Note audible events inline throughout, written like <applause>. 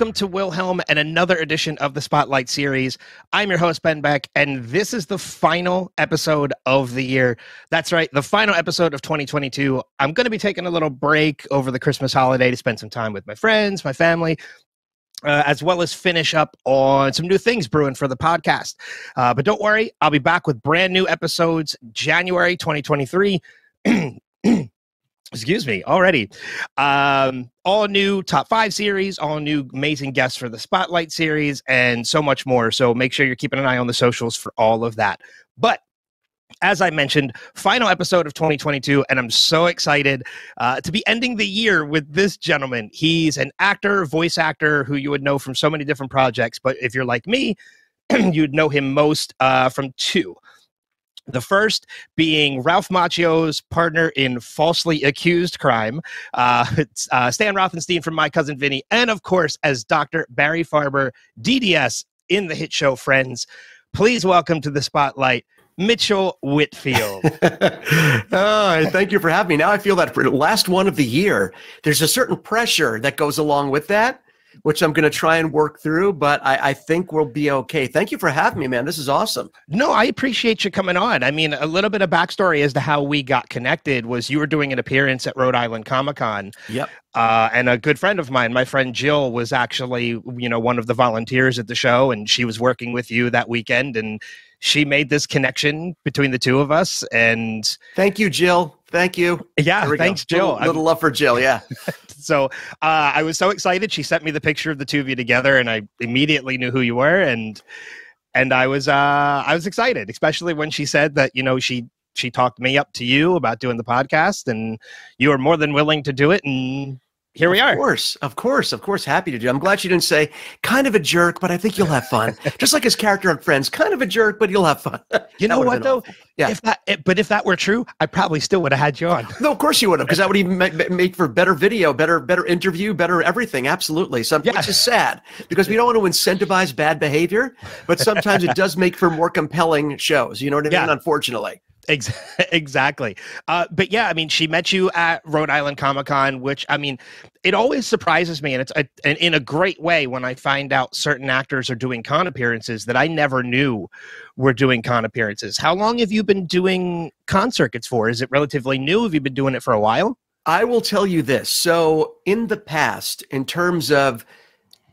Welcome to Wilhelm and another edition of the Spotlight series. I'm your host, Ben Beck, and this is the final episode of the year. That's right, the final episode of 2022. I'm going to be taking a little break over the Christmas holiday to spend some time with my friends, my family, uh, as well as finish up on some new things brewing for the podcast. Uh, but don't worry, I'll be back with brand new episodes January 2023. <clears throat> excuse me already um all new top five series all new amazing guests for the spotlight series and so much more so make sure you're keeping an eye on the socials for all of that but as I mentioned, final episode of 2022, and I'm so excited uh, to be ending the year with this gentleman. He's an actor, voice actor who you would know from so many different projects, but if you're like me, <clears throat> you'd know him most uh, from two. The first being Ralph Macchio's partner in falsely accused crime, uh, <laughs> uh, Stan Rothenstein from My Cousin Vinny, and of course, as Dr. Barry Farber, DDS in the hit show Friends. Please welcome to the spotlight, Mitchell Whitfield. <laughs> oh, thank you for having me. Now I feel that for the last one of the year, there's a certain pressure that goes along with that which I'm going to try and work through, but I, I, think we'll be okay. Thank you for having me, man. This is awesome. No, I appreciate you coming on. I mean, a little bit of backstory as to how we got connected was you were doing an appearance at Rhode Island Comic Con. Yep. Uh, and a good friend of mine, my friend Jill, was actually, you know, one of the volunteers at the show, and she was working with you that weekend, and she made this connection between the two of us. And thank you, Jill. Thank you. Yeah, thanks, go. Jill. Little, little love for Jill. Yeah. <laughs> so uh, I was so excited. She sent me the picture of the two of you together, and I immediately knew who you were, and and I was uh, I was excited, especially when she said that you know she she talked me up to you about doing the podcast, and you were more than willing to do it, and here we are. Of course, of course, of course, happy to do. I'm glad you didn't say kind of a jerk, but I think you'll have fun. <laughs> Just like his character on Friends, kind of a jerk, but you'll have fun. <laughs> You know what though? Awful. Yeah. If that, if, but if that were true, I probably still would have had you on. No, of course you would have, because that would even make, make, for better video, better, better interview, better everything. Absolutely. So, yeah. which is sad because we don't want to incentivize bad behavior, but sometimes it <laughs> does make for more compelling shows. You know what I mean? Yeah. Unfortunately. <laughs> exactly. Uh, but yeah, I mean, she met you at Rhode Island Comic Con, which I mean, it always surprises me, and it's a, and in a great way when I find out certain actors are doing con appearances that I never knew were doing con appearances. How long have you been doing con circuits for? Is it relatively new? Have you been doing it for a while? I will tell you this. So, in the past, in terms of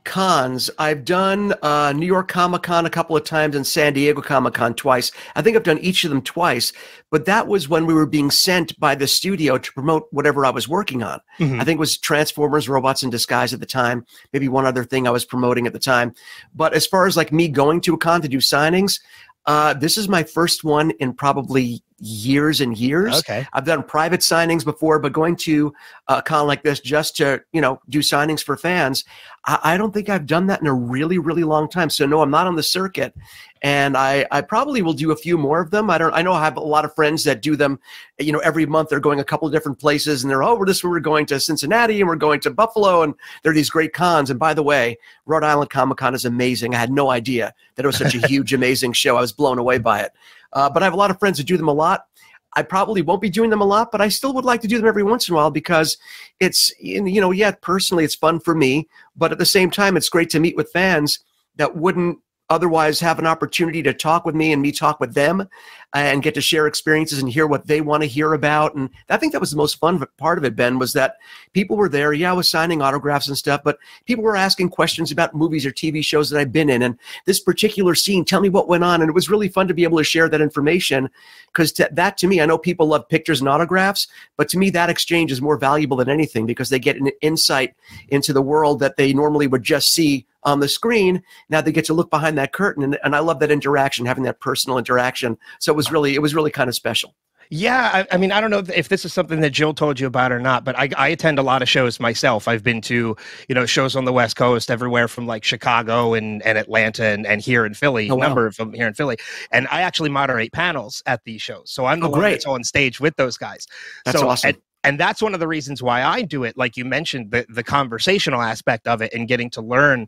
cons. I've done uh, New York Comic Con a couple of times and San Diego Comic Con twice. I think I've done each of them twice, but that was when we were being sent by the studio to promote whatever I was working on. Mm-hmm. I think it was Transformers, Robots in Disguise at the time, maybe one other thing I was promoting at the time. But as far as like me going to a con to do signings, uh, this is my first one in probably years and years. Okay. I've done private signings before, but going to a con like this just to, you know, do signings for fans, I, I, don't think I've done that in a really, really long time. So no, I'm not on the circuit. And I, I probably will do a few more of them. I don't I know I have a lot of friends that do them, you know, every month they're going a couple of different places and they're, oh, we're this we're going to Cincinnati and we're going to Buffalo and there are these great cons. And by the way, Rhode Island Comic Con is amazing. I had no idea that it was such a <laughs> huge, amazing show. I was blown away by it. Uh, but I have a lot of friends who do them a lot. I probably won't be doing them a lot, but I still would like to do them every once in a while because it's, you know, yeah, personally it's fun for me, but at the same time, it's great to meet with fans that wouldn't otherwise have an opportunity to talk with me and me talk with them and get to share experiences and hear what they want to hear about. And I think that was the most fun part of it, Ben, was that people were there. Yeah, I was signing autographs and stuff, but people were asking questions about movies or TV shows that I've been in. And this particular scene, tell me what went on. And it was really fun to be able to share that information because that to me, I know people love pictures and autographs, but to me, that exchange is more valuable than anything because they get an insight into the world that they normally would just see on the screen. Now they get to look behind that curtain, and, and I love that interaction, having that personal interaction. So it was really, it was really kind of special. Yeah, I, I, mean, I don't know if this is something that Jill told you about or not, but I, I, attend a lot of shows myself. I've been to, you know, shows on the West Coast, everywhere from like Chicago and, and Atlanta and, and here in Philly, oh, a number of them here in Philly. And I actually moderate panels at these shows. So I'm the oh, one that's on stage with those guys. That's so, awesome. And, and that's one of the reasons why I do it. Like you mentioned, the, the conversational aspect of it and getting to learn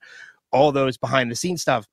all those behind the scenes stuff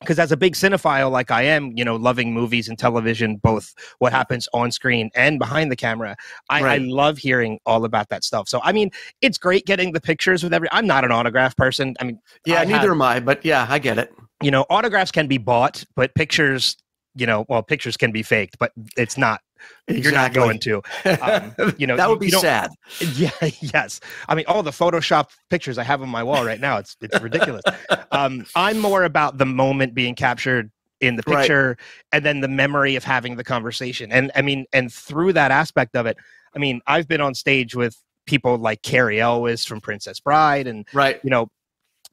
because as a big cinephile like I am, you know, loving movies and television, both what happens on screen and behind the camera, I, Right. I love hearing all about that stuff. So I mean, it's great getting the pictures with every. I'm not an autograph person. I mean, Yeah, I neither have- am I, but yeah, I get it. you know, autographs can be bought, but pictures, you know, well, pictures can be faked, but it's not. You're not going to. Um, <laughs> you know, that would be sad. <laughs> Yeah, yes. I mean, all the Photoshop pictures I have on my wall right now, it's it's ridiculous. <laughs> um, I'm more about the moment being captured in the Right. picture and then the memory of having the conversation. And I mean, and through that aspect of it, I mean, I've been on stage with people like Cary Elwes from Princess Bride and Right. you know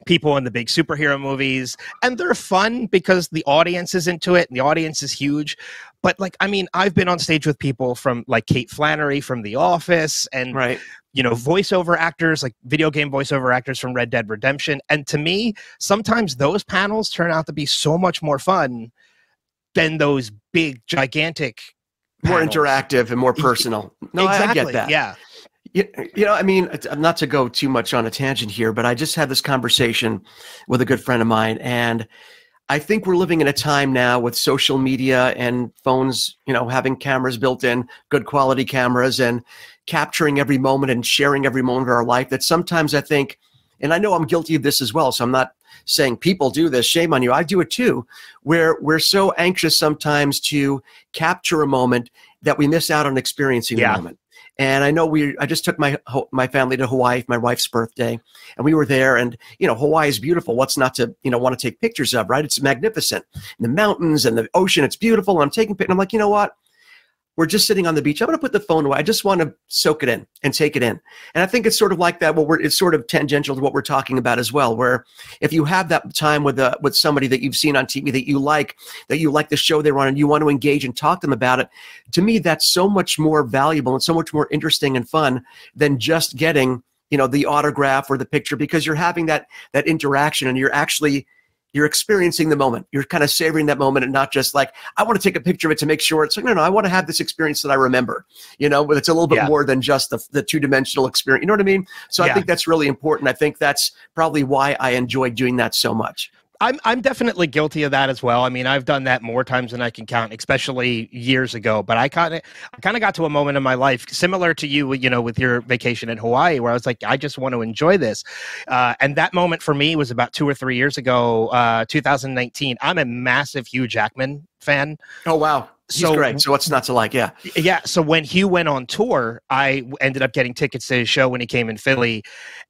people in the big superhero movies and they're fun because the audience is into it and the audience is huge but like i mean i've been on stage with people from like kate flannery from the office and Right. you know voiceover actors like video game voiceover actors from red dead redemption and to me sometimes those panels turn out to be so much more fun than those big gigantic More panels. interactive and more personal. No, I- I get that. yeah You, you know, I mean, not to go too much on a tangent here, but I just had this conversation with a good friend of mine, and I think we're living in a time now with social media and phones, you know, having cameras built in, good quality cameras, and capturing every moment and sharing every moment of our life. That sometimes I think, and I know I'm guilty of this as well, so I'm not saying people do this. Shame on you. I do it too. Where we're so anxious sometimes to capture a moment that we miss out on experiencing Yeah. the moment. And I know we. I just took my my family to Hawaii for my wife's birthday, and we were there. And you know, Hawaii is beautiful. What's not to you know want to take pictures of? Right? It's magnificent. the mountains and the ocean. It's beautiful. And I'm taking pictures. I'm like, you know what? We're just sitting on the beach. I'm going to put the phone away. I just want to soak it in and take it in. And I think it's sort of like that. Well, we're, it's sort of tangential to what we're talking about as well. Where if you have that time with a, with somebody that you've seen on TV that you like, that you like the show they're on, and you want to engage and talk to them about it, to me, that's so much more valuable and so much more interesting and fun than just getting you know the autograph or the picture because you're having that that interaction and you're actually you're experiencing the moment. You're kind of savoring that moment and not just like i want to take a picture of it to make sure. It's like no no i want to have this experience that i remember you know but it's a little bit Yeah. more than just the, the two-dimensional experience you know what i mean? So i think that's really important. I think that's probably why i enjoy doing that so much I'm I'm definitely guilty of that as well. I mean, I've done that more times than I can count, especially years ago. But I kind of I kind of got to a moment in my life similar to you, you know, with your vacation in Hawaii, where I was like, I just want to enjoy this. Uh, and that moment for me was about two or three years ago, uh, 2019. I'm a massive Hugh Jackman fan. oh wow he's So- great so what's not to like yeah Yeah. So when Hugh went on tour, I ended up getting tickets to his show when he came in Philly.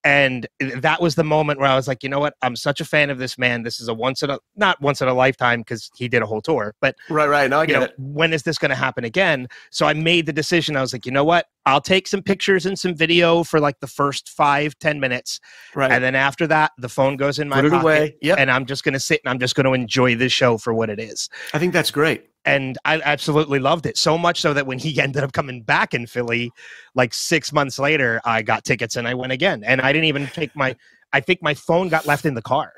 And that was the moment where I was like, you know what? I'm such a fan of this man. This is a once in a, not once in a lifetime because he did a whole tour, but right right no i get know, it when is this going to happen again? So I made the decision. I was like, you know what? I'll take some pictures and some video for like the first five, ten minutes. right And then after that, the phone goes in my put it pocket. away yep And I'm just going to sit and I'm just going to enjoy this show for what it is i think that's great and I absolutely loved it so much so that when he <laughs> ended up coming back in Philly, like six months later, I got tickets and I went again. And I didn't even take my, I think my phone got left in the car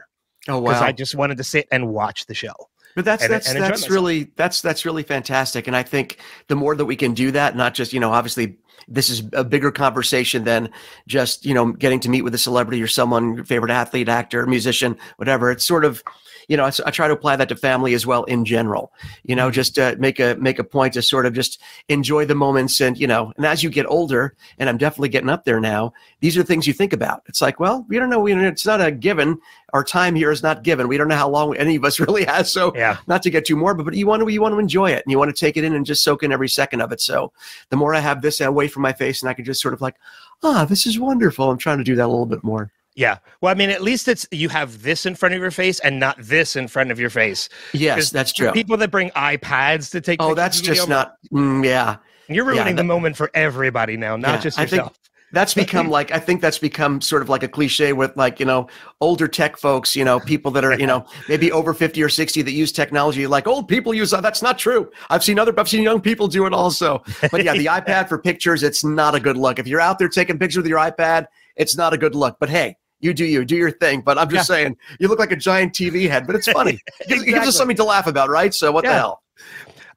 oh because I just wanted to sit and watch the show. But that's and- that's and that's myself. really that's that's really fantastic, and I think the more that we can do that, not just you know, obviously this is a bigger conversation than just you know getting to meet with a celebrity or someone your favorite athlete, actor, musician, whatever. It's sort of you know I try to apply that to family as well in general. You know, Mhm. just uh, make a make a point to sort of just enjoy the moments, and you know, and as you get older, and I'm definitely getting up there now. These are the things you think about. It's like, well, we don't know. We, it's not a given. Our time here is not given. We don't know how long any of us <laughs> really has. So Yeah. not to get too morbid, but you want to you want to enjoy it and you want to take it in and just soak in every second of it. So the more I have this away from my face and I can just sort of like, ah, this is wonderful. I'm trying to do that a little bit more. Yeah. Well, I mean, at least it's, you have this in front of your face and not this in front of your face. Yes, that's true. People that bring iPads to take Oh, that's just not. Mm, yeah, You're ruining that- the moment for everybody now, not Yeah, just I think- yourself. that's become <laughs> like I think that's become sort of like a cliche with like you know older tech folks, you know, people that are you know <laughs> maybe over fifty or sixty that use technology. Like old people use that. That's not true. I've seen other. I've seen young people do it also. But yeah, the <laughs> iPad for pictures, it's not a good look. If you're out there taking pictures with your iPad, it's not a good look. But hey. You do you, do your thing. But I'm just saying, you look like a giant TV head, but it's <laughs> funny. It gives- It gives us something to laugh about, right? So what the hell?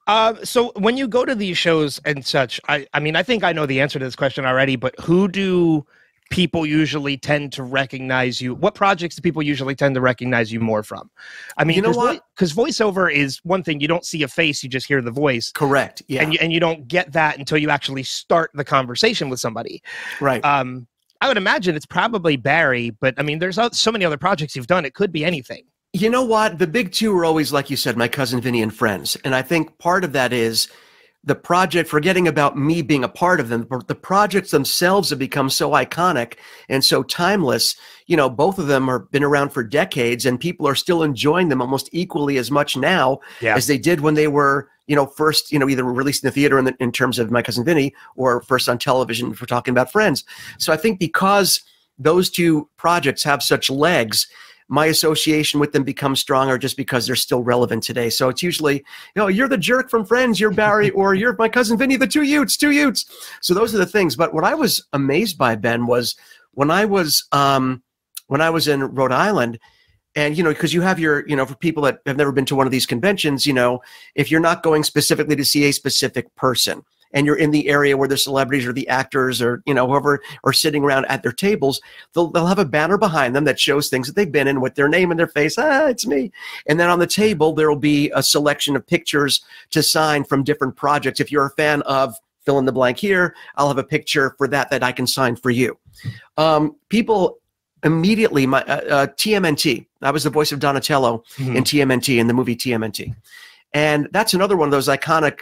Uh, so when you go to these shows and such, I, I mean, I think I know the answer to this question already, but who do people usually tend to recognize you? What projects do people usually tend to recognize you more from? I mean, You know what? Because voiceover is one thing. You don't see a face; you just hear the voice, Correct. Yeah. and you and you don't get that until you actually start the conversation with somebody. right. Um, I would imagine it's probably Barry, but I mean, there's so many other projects you've done. It could be anything. You know what? The big two are always, like you said, my cousin Vinny and friends. And I think part of that is the project, forgetting about me being a part of them, but the projects themselves have become so iconic and so timeless. You know, both of them have been around for decades and people are still enjoying them almost equally as much now Yeah. as they did when they were, you know, first, you know, either released in the theater in, the, in terms of my cousin Vinny or first on television if we're talking about friends. So I think because those two projects have such legs, my association with them becomes stronger just because they're still relevant today. So it's usually, you know, you're the jerk from Friends, you're Barry, or you're my cousin Vinny, the two Utes, two Utes. So those are the things. But what I was amazed by, Ben, was when I was um, when I was in Rhode Island, and you know, because you have your, you know, for people that have never been to one of these conventions, you know, if you're not going specifically to see a specific person and you're in the area where the celebrities or the actors or you know whoever are sitting around at their tables they'll, they'll have a banner behind them that shows things that they've been in with their name and their face. Ah it's me. And then on the table there will be a selection of pictures to sign from different projects. If you're a fan of fill in the blank here i'll have a picture for that that i can sign for you. Um, people immediately my uh, uh, tmnt i was the voice of donatello Hmm. in TMNT in the movie TMNT. And that's another one of those iconic,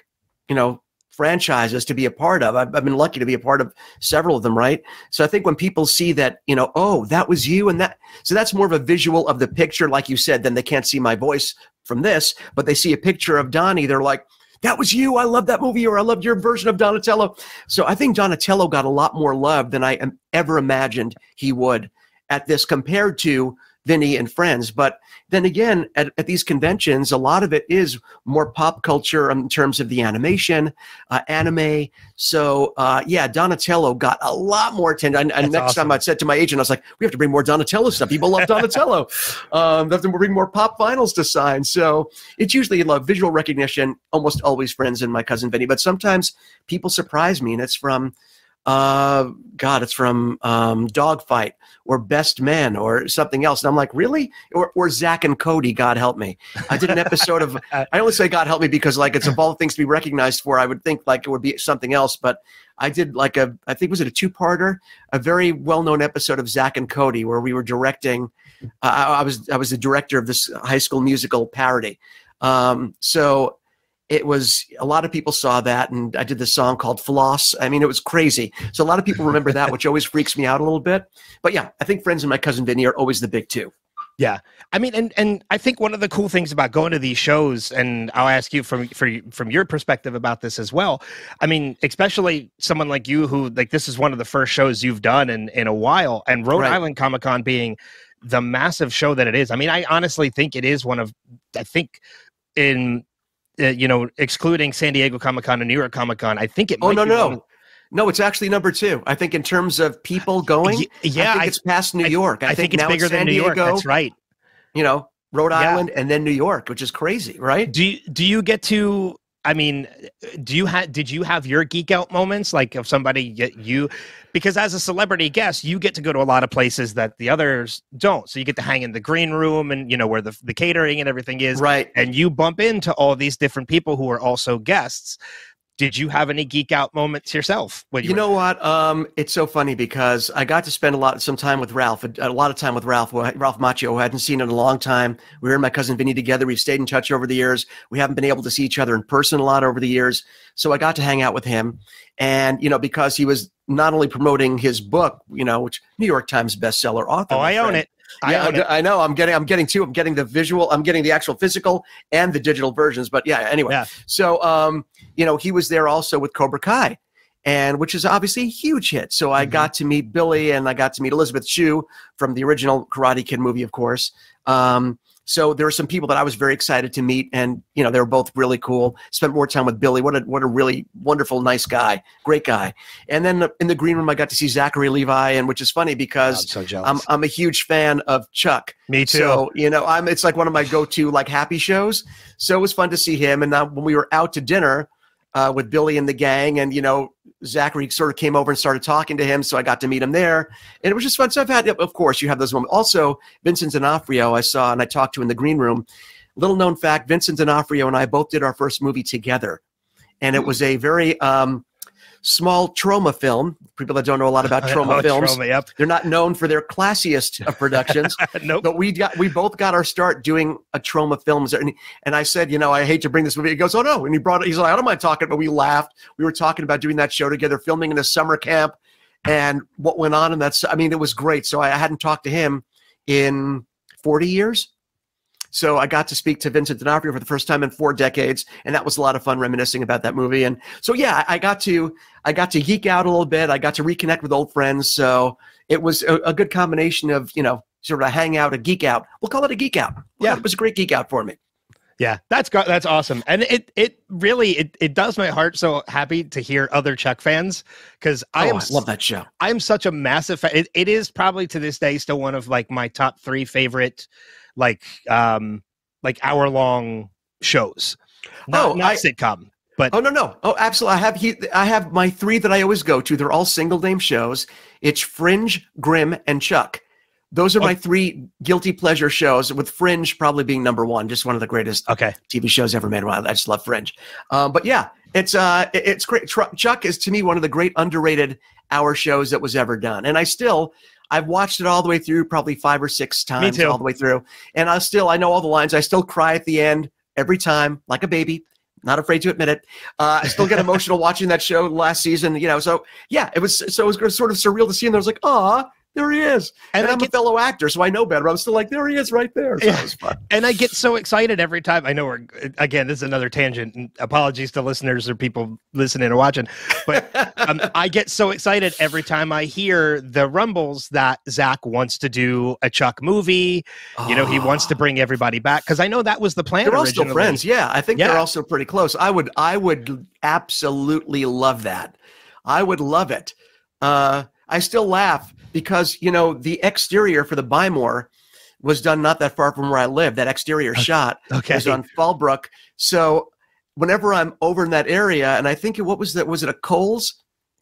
you know, franchises to be a part of. I've, I've been lucky to be a part of several of them, right? So I think when people see that, you know, oh, that was you and that, so that's more of a visual of the picture, like you said, then they can't see my voice from this, but they see a picture of Donnie, they're like, that was you. I love that movie, or I loved your version of Donatello. So I think Donatello got a lot more love than I ever imagined he would at this compared to Vinny and friends. But then again, at, at these conventions, a lot of it is more pop culture in terms of the animation, uh, anime. So uh, yeah, Donatello got a lot more attention. And, and next time awesome. I said to my agent, I was like, we have to bring more Donatello stuff. People love Donatello. <laughs> um, they have to bring more pop vinyls to sign. So it's usually a love visual recognition, almost always friends and my cousin Vinny. But sometimes people surprise me, and it's from uh god it's from um dogfight or best men or something else. And i'm like really? Or, or Zack and Cody god help me. I did an episode of <laughs> i only say god help me because like it's a ball of all things to be recognized for i would think like it would be something else. But i did like a i think was it a two-parter? A very well-known episode of Zack and Cody where we were directing uh, I, I was i was the director of this high school musical parody. Um so it was a lot of people saw that and i did this song called floss i mean it was crazy so a lot of people remember that which always freaks me out a little bit but yeah i think friends and my cousin vinny are always the big two yeah I mean, and and I think one of the cool things about going to these shows, and I'll ask you from for, from your perspective about this as well. I mean, especially someone like you, who like this is one of the first shows you've done in in a while, and Rhode Right. Island Comic Con being the massive show that it is. I mean, I honestly think it is one of, I think, in uh, you know, excluding San Diego Comic Con and New York Comic Con, I think it. oh no be one no no it's actually number two i think in terms of people going Y- yeah, i think I, it's past new I- york I think it's now bigger San than New York. Diego, That's right. you know rhode Yeah. island and then new york which is crazy right Do you, do you get to? I mean, do you have? Did you have your geek out moments like if somebody you? Because as a celebrity guest, you get to go to a lot of places that the others don't. So you get to hang in the green room and you know where the the catering and everything is, right and you bump into all these different people who are also guests. Did you have any geek out moments yourself? When You were- know what? Um, it's so funny because I got to spend a lot, some time with Ralph, a, a lot of time with Ralph, Ralph Macchio, who I hadn't seen in a long time. We were and my cousin Vinny together. We've stayed in touch over the years. We haven't been able to see each other in person a lot over the years. So I got to hang out with him. And, you know, because he was not only promoting his book, you know, which New York Times bestseller author. oh, I own it. I yeah, own it. I know. I'm getting, I'm getting two. I'm getting the visual. I'm getting the actual physical and the digital versions. But yeah, anyway. Yeah. So, um, you know, he was there also with Cobra Kai, and which is obviously a huge hit. So I Mhm. got to meet Billy, and I got to meet Elizabeth Shue from the original Karate Kid movie, of course. Um, so there were some people that I was very excited to meet, and you know, they were both really cool. Spent more time with Billy. What a what a really wonderful, nice guy, great guy. And then in the green room, I got to see Zachary Levi, and which is funny I'm because so. I'm I'm a huge fan of Chuck. Me too. So you know, I'm it's like one of my go-to like happy shows. So it was fun to see him. And now when we were out to dinner, uh, with Billy and the gang, and you know Zachary sort of came over and started talking to him, so I got to meet him there, and it was just fun. So I've had, of course, you have those moments. Also, Vincent D'Onofrio, I saw and I talked to in the green room. Little known fact: Vincent D'Onofrio and I both did our first movie together, and it was a very um, small Troma film. People that don't know a lot about <laughs> oh, Troma Oh, films, Troma, yep. they're not known for their classiest of productions. <laughs> nope. But we got we both got our start doing a Troma films, and and I said, you know, I hate to bring this movie. He goes, oh no, and he brought it. He's like, I don't mind talking, but we laughed. We were talking about doing that show together, filming in a summer camp, and what went on and that's I mean, it was great. So I hadn't talked to him in forty years. So I got to speak to Vincent D'Onofrio for the first time in four decades, and that was a lot of fun reminiscing about that movie. And so yeah, I I got to I got to geek out a little bit. I got to reconnect with old friends. So it was a, a good combination of you know sort of a hangout, a geek out. We'll call it a geek out. Yeah. it was a great geek out for me. Yeah, that's that's awesome, and it it really it, it does my heart so happy to hear other Chuck fans because I I, oh, I love that show. I'm such a massive fan. It, it is probably to this day still one of like my top three favorite like um like hour long shows. Not, Oh, not I- sitcom, but Oh no no oh absolutely. I have he, I have my three that I always go to. They're all single name shows. It's Fringe, Grimm, and Chuck. Those are my three guilty pleasure shows. With Fringe probably being number one, just one of the greatest okay. TV shows ever made. Wow, I just love Fringe. Um, but yeah, it's uh, it's great. Chuck is to me one of the great underrated hour shows that was ever done, and I still. I've watched it all the way through, probably five or six times, all the way through, and I still I know all the lines. I still cry at the end every time, like a baby. Not afraid to admit it. Uh, I still get emotional <laughs> watching that show last season. You know, so yeah, it was so it was sort of surreal to see him. I was like, ah, there he is, And and, I'm get- a fellow actor, so I know better. I'm still like, there he is, right there. So Yeah. it was <laughs> fun. And I get so excited every time. I know we're again. This is another tangent. And apologies to listeners or people listening or watching, but <laughs> um, I get so excited every time I hear the rumbles that Zach wants to do a Chuck movie. You know, he wants to Ah. bring everybody back because I know that was the plan. They're all still friends. Yeah, I think Yeah. they're also pretty close. I would, I would absolutely love that. I would love it. Uh, I still laugh because you know the exterior for the Buy More was done not that far from where I live. That exterior shot Okay. was on Fallbrook. So whenever I'm over in that area, and I think what was that? Was it a Kohl's?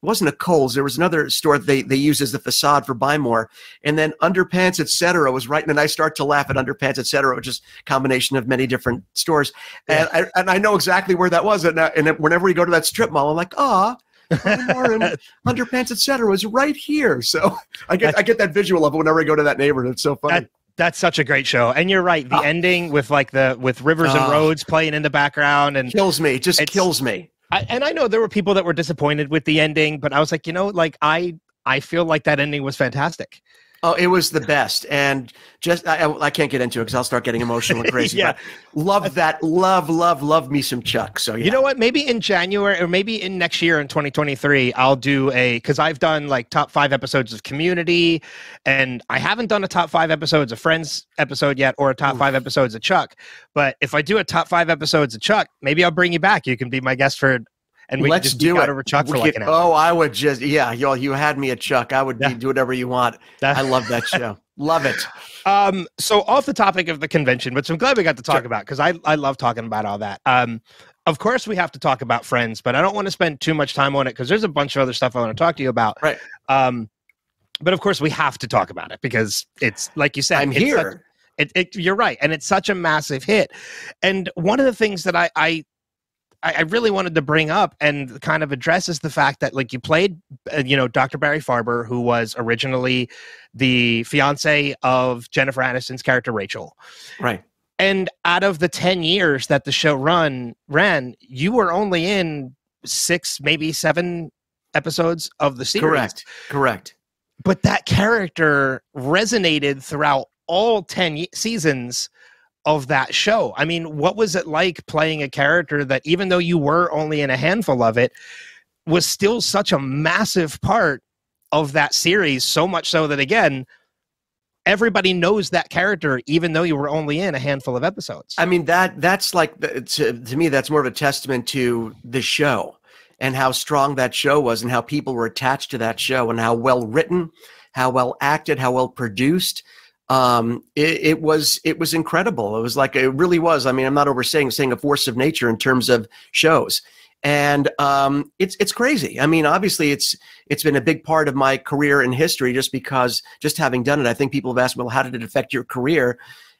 It wasn't a Kohl's. There was another store that they they used as the facade for Buy More, and then Underpants, etc. was right. And I start to laugh at Underpants, etc., which is a combination of many different stores. And I and I know exactly where that was. And, I, and whenever we go to that strip mall, I'm like, ah. And <laughs> underpants, etc., is right here. So I get I get that visual of it whenever I go to that neighborhood. It's so funny. That- That's such a great show, and you're right. The Ah. ending with like the with rivers and Ah. roads playing in the background, and kills me. It just kills me. I, and I know there were people that were disappointed with the ending, but I was like, you know, like I I feel like that ending was fantastic. Oh, it was the best, and just I, I can't get into it because I'll start getting emotional and crazy. <laughs> Yeah. but love that, love, love, love me some Chuck. So yeah. You know what? Maybe in January or maybe in next year in 2023, I'll do a because I've done like top five episodes of Community, and I haven't done a top five episodes of Friends episode yet or a top Oof. five episodes of Chuck. But if I do a top five episodes of Chuck, maybe I'll bring you back. You can be my guest for, and we Let's do it. over Chuck We for like could- an hour. oh, I would just yeah, y'all. you had me at Chuck. I would Yeah. do whatever you want. That- I love that show. love it. <laughs> Um, so off the topic of the convention, which I'm glad we got to talk Sure. about because I, I love talking about all that. Um, of course we have to talk about friends, but I don't want to spend too much time on it because there's a bunch of other stuff I want to talk to you about. Right. Um, but of course we have to talk about it because it's like you said, I'm it's such- here. it, it, you're right, and it's such a massive hit. And one of the things that I, I I I really wanted to bring up and kind of addresses the fact that like you played, uh, you know, Dr. Barry Farber, who was originally the fiance of Jennifer Aniston's character Rachel. right. And out of the 10 years that the show run ran, you were only in six, maybe seven episodes of the series Correct. Correct. but that character resonated throughout all 10 ye- seasons of that show. I mean, what was it like playing a character that even though you were only in a handful of it was still such a massive part of that series so much so that again everybody knows that character even though you were only in a handful of episodes. I mean that that's like to, uh, to me that's more of a testament to the show and how strong that show was and how people were attached to that show and how well written, how well acted, how well produced. Um, it, it was it was incredible. It was like it really was. I mean, I'm not oversaying saying a force of nature in terms of shows. and um, it's it's crazy. I mean, obviously, it's it's been a big part of my career and history just because just having done it. I think people have asked, well, how did it affect your career?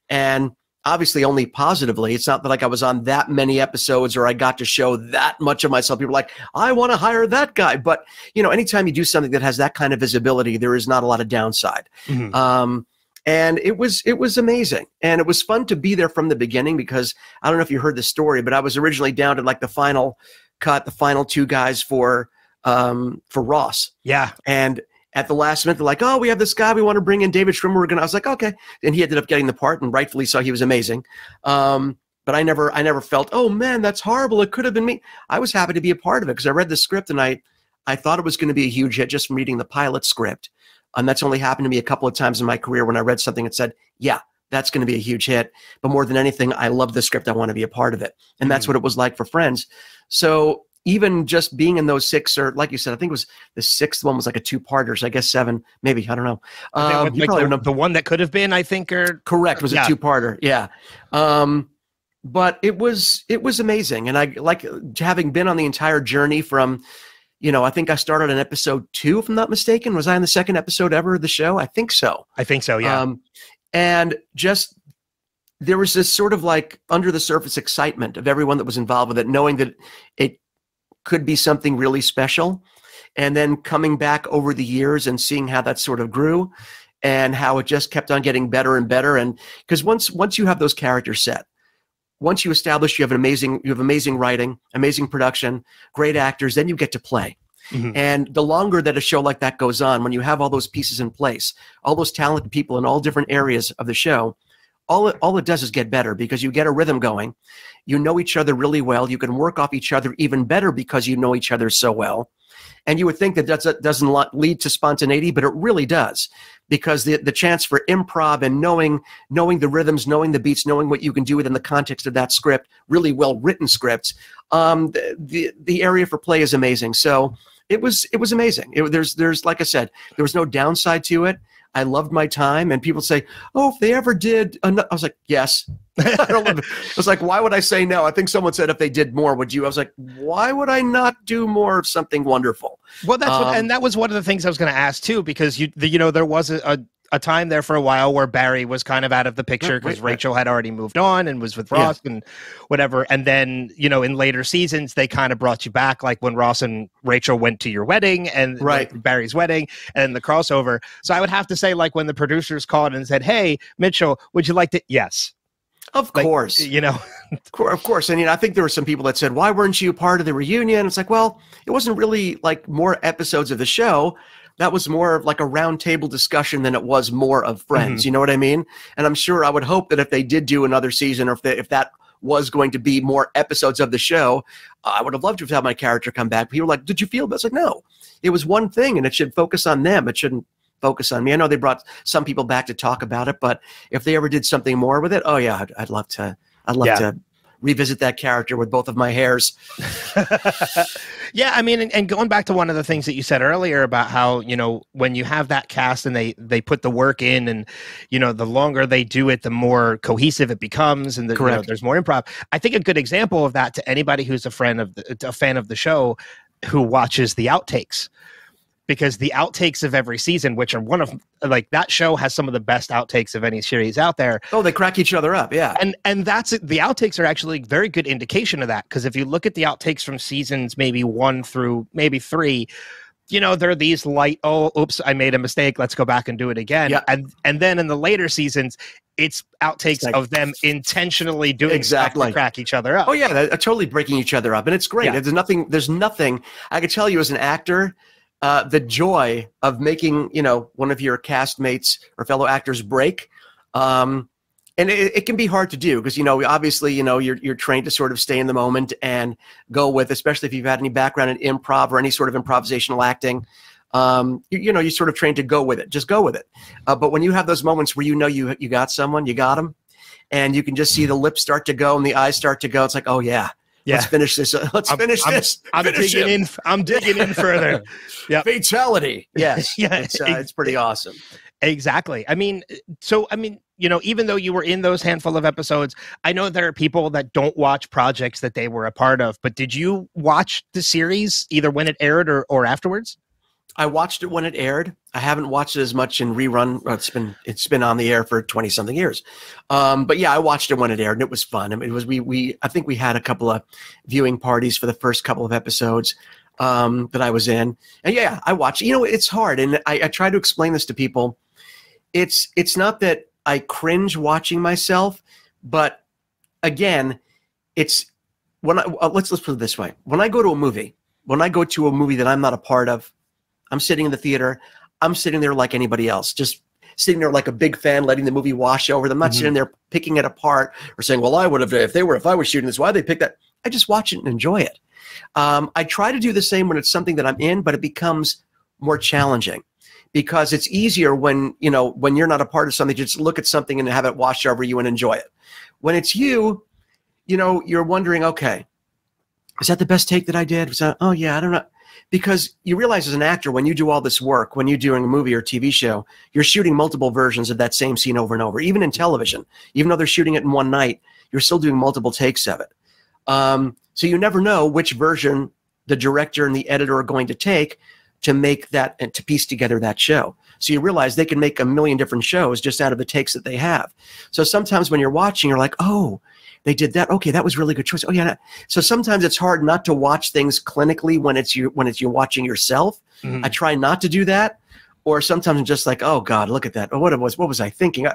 And obviously only positively. It's not that like I was on that many episodes or I got to show that much of myself. People are like, I want to hire that guy. But you know, anytime you do something that has that kind of visibility, there is not a lot of downside. Mm-hmm. Um, and it was it was amazing and it was fun to be there from the beginning because i don't know if you heard the story but i was originally down to like the final cut the final two guys for um for ross yeah and at the last minute, they're like, "Oh, we have this guy. We want to bring in David Schwimmer." We're. I was like, "Okay," and he ended up getting the part, and rightfully so. He was amazing. Um, but I never, I never felt, "Oh man, that's horrible. It could have been me." I was happy to be a part of it because I read the script and I, I thought it was going to be a huge hit just from reading the pilot script. And that's only happened to me a couple of times in my career when I read something and said, "Yeah, that's going to be a huge hit." But more than anything, I love the script. I want to be a part of it, and that's mm-hmm. what it was like for Friends. So even just being in those six, or like you said, I think it was the sixth one was like a two-parter. So I guess seven, maybe I don't know. Um, like the, the, one that could have been, I think, or correct was yeah. a two-parter. Yeah. Um, but it was it was amazing, and I like having been on the entire journey from. You know, I think I started on episode two, if I'm not mistaken. Was I on the second episode ever of the show? I think so. I think so, yeah. Um, and just there was this sort of like under the surface excitement of everyone that was involved with it, knowing that it could be something really special. And then coming back over the years and seeing how that sort of grew and how it just kept on getting better and better. And because once once you have those characters set, once you establish you have an amazing you have amazing writing, amazing production, great actors, then you get to play. Mm-hmm. And the longer that a show like that goes on, when you have all those pieces in place, all those talented people in all different areas of the show, all it, all it does is get better because you get a rhythm going. You know each other really well. You can work off each other even better because you know each other so well. And you would think that that doesn't lead to spontaneity, but it really does because the, the chance for improv and knowing knowing the rhythms, knowing the beats, knowing what you can do within the context of that script, really well written scripts, um, the, the, the area for play is amazing. So it was it was amazing. It, there's there's like I said, there was no downside to it. I loved my time. And people say, "Oh, if they ever did," I was like, "Yes." <laughs> I, was like, "Why would I say no?" I think someone said, "If they did more, would you?" I was like, "Why would I not do more of something wonderful?" Well, that's um, what, and that was one of the things I was going to ask too, because you, the, you know, there was a, a a time there for a while where Barry was kind of out of the picture because right, Rachel had already moved on and was with Ross yeah. and whatever. And then, you know, in later seasons, they kind of brought you back, like when Ross and Rachel went to your wedding and right. Like Barry's wedding and the crossover. So I would have to say, like, when the producers called and said, Hey, Mitchell, would you like to? Yes. Of like, course. You know, of course. And you know, I think there were some people that said, Why weren't you part of the reunion? It's like, well, it wasn't really like more episodes of the show that was more of like a roundtable discussion than it was more of friends. Mm-hmm. You know what I mean? And I'm sure I would hope that if they did do another season, or if they, if that was going to be more episodes of the show, I would have loved to have had my character come back. People were like, "Did you feel?" It's like, no, it was one thing, and it should focus on them. It shouldn't focus on me. I know they brought some people back to talk about it, but if they ever did something more with it, oh yeah, I'd, I'd love to. I'd love yeah. to revisit that character with both of my hairs. <laughs> yeah, I mean, and, and, going back to one of the things that you said earlier about how you know when you have that cast and they they put the work in, and you know the longer they do it, the more cohesive it becomes, and the, you know, there's more improv. I think a good example of that to anybody who's a friend of the, a fan of the show who watches the outtakes because the outtakes of every season, which are one of like that show has some of the best outtakes of any series out there. Oh, they crack each other up, yeah. And and that's the outtakes are actually very good indication of that because if you look at the outtakes from seasons maybe one through maybe three, you know there are these light oh oops i made a mistake let's go back and do it again yeah. and and then in the later seasons it's outtakes it's like, of them intentionally doing exactly to crack each other up oh yeah uh, totally breaking each other up and it's great yeah. there's nothing there's nothing i could tell you as an actor uh, the joy of making you know one of your castmates or fellow actors break. Um, and it, it, can be hard to do because you know we obviously you know you're, you're trained to sort of stay in the moment and go with especially if you've had any background in improv or any sort of improvisational acting. Um, you, you, know you sort of trained to go with it just go with it. Uh, but when you have those moments where you know you you got someone you got them and you can just see the lips start to go and the eyes start to go it's like oh yeah yeah. Let's finish this. <laughs> Let's I'm, finish I'm, this. I'm, finish digging him. in. I'm digging in further. <laughs> Yeah. Fatality. Yes. <laughs> yeah. It's, uh, it's pretty awesome. Exactly. I mean, so I mean, you know, even though you were in those handful of episodes, I know there are people that don't watch projects that they were a part of. But did you watch the series either when it aired or, or afterwards? I watched it when it aired. I haven't watched it as much in rerun. It's been it's been on the air for twenty something years, um, but yeah, I watched it when it aired, and it was fun. I mean, it was we we I think we had a couple of viewing parties for the first couple of episodes um, that I was in, and yeah, I watched. You know, it's hard, and I, I try to explain this to people. It's it's not that I cringe watching myself, but again, it's when I uh, let's let's put it this way: when I go to a movie, when I go to a movie that I'm not a part of I'm sitting in the theater. I'm sitting there like anybody else, just sitting there like a big fan, letting the movie wash over them. I'm not mm-hmm. sitting there picking it apart or saying, "Well, I would have if they were if I was shooting this. Why did they pick that?" I just watch it and enjoy it. Um, I try to do the same when it's something that I'm in, but it becomes more challenging because it's easier when you know when you're not a part of something. Just look at something and have it wash over you and enjoy it. When it's you, you know, you're wondering, okay, is that the best take that I did? Was that, oh yeah, I don't know because you realize as an actor when you do all this work when you're doing a movie or tv show you're shooting multiple versions of that same scene over and over even in television. Even though they're shooting it in one night you're still doing multiple takes of it. Um, so you never know which version the director and the editor are going to take to make that and to piece together that show. So you realize they can make a million different shows just out of the takes that they have. So sometimes when you're watching you're like oh they did that. Okay, that was really good choice. Oh yeah. So sometimes it's hard not to watch things clinically when it's you when it's you're watching yourself. Mm-hmm. I try not to do that. Or sometimes I'm just like, oh God, look at that. Oh, what was what was I thinking?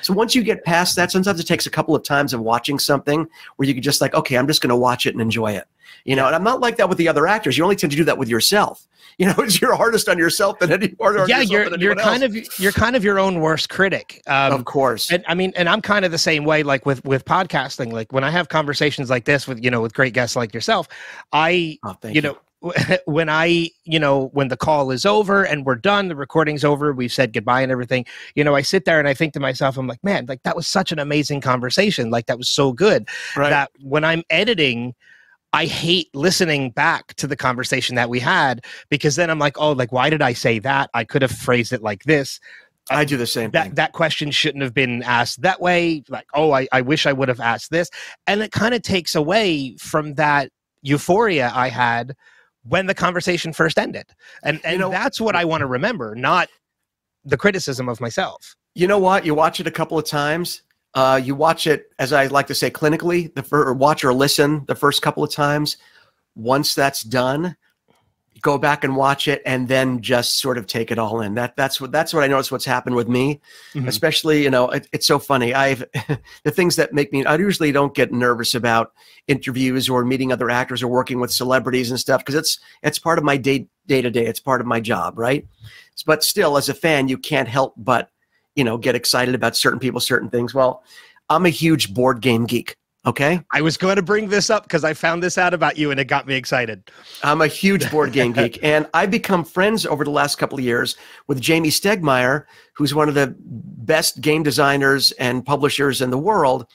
So once you get past that, sometimes it takes a couple of times of watching something where you can just like, okay, I'm just going to watch it and enjoy it. You know, and I'm not like that with the other actors. You only tend to do that with yourself. <laughs> You know, it's you're hardest on yourself than any harder. Yeah, you're you're kind else. of you're kind of your own worst critic. Um, of course. And I mean, and I'm kind of the same way. Like with with podcasting, like when I have conversations like this with you know with great guests like yourself, I oh, you, you know <laughs> when I, you know, when the call is over and we're done, the recording's over, we've said goodbye and everything, you know, I sit there and I think to myself, I'm like, man, like that was such an amazing conversation. Like that was so good right. that when I'm editing, I hate listening back to the conversation that we had because then I'm like, oh, like, why did I say that? I could have phrased it like this. I do the same that, thing. That question shouldn't have been asked that way. Like, oh, I, I wish I would have asked this. And it kind of takes away from that euphoria I had when the conversation first ended. And, and you know, that's what I want to remember, not the criticism of myself. You know what? You watch it a couple of times uh, you watch it, as I like to say, clinically, the fir- or watch or listen the first couple of times. Once that's done, go back and watch it, and then just sort of take it all in. That that's what that's what I notice. What's happened with me, mm-hmm. especially you know, it, it's so funny. I've <laughs> the things that make me. I usually don't get nervous about interviews or meeting other actors or working with celebrities and stuff because it's it's part of my day day to day. It's part of my job, right? But still, as a fan, you can't help but you know, get excited about certain people, certain things. Well, I'm a huge board game geek. Okay. I was going to bring this up because I found this out about you and it got me excited. I'm a huge board game <laughs> geek. And I've become friends over the last couple of years with Jamey Stegmaier, who's one of the best game designers and publishers in the world.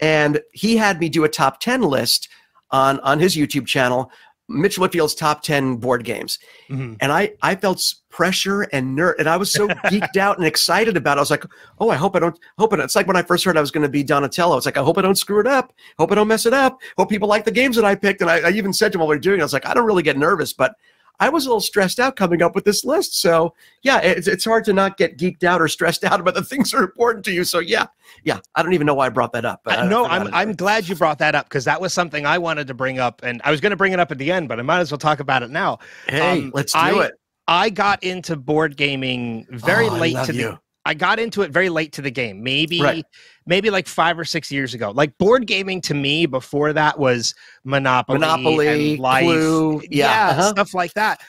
And he had me do a top 10 list on, on his YouTube channel Mitchell Whitfield's top 10 board games. Mm-hmm. And I, I felt pressure and nerd, and I was so geeked out and excited about it. I was like, oh, I hope I don't, hope it. It's like when I first heard I was going to be Donatello. It's like, I hope I don't screw it up. Hope I don't mess it up. Hope people like the games that I picked. And I, I even said to him while we are doing it, I was like, I don't really get nervous, but I was a little stressed out coming up with this list. So yeah, it's, it's hard to not get geeked out or stressed out about the <laughs> things that are important to you. So yeah, yeah, I don't even know why I brought that up. But no, I'm I'm glad you brought that up because that was something I wanted to bring up, and I was going to bring it up at the end, but I might as well talk about it now. Hey, um, let's do I, it. I got into board gaming very oh, late to you. the I got into it very late to the game. Maybe right. maybe like 5 or 6 years ago. Like board gaming to me before that was Monopoly, Monopoly, Life, Clue, yeah, yeah uh-huh. stuff like that.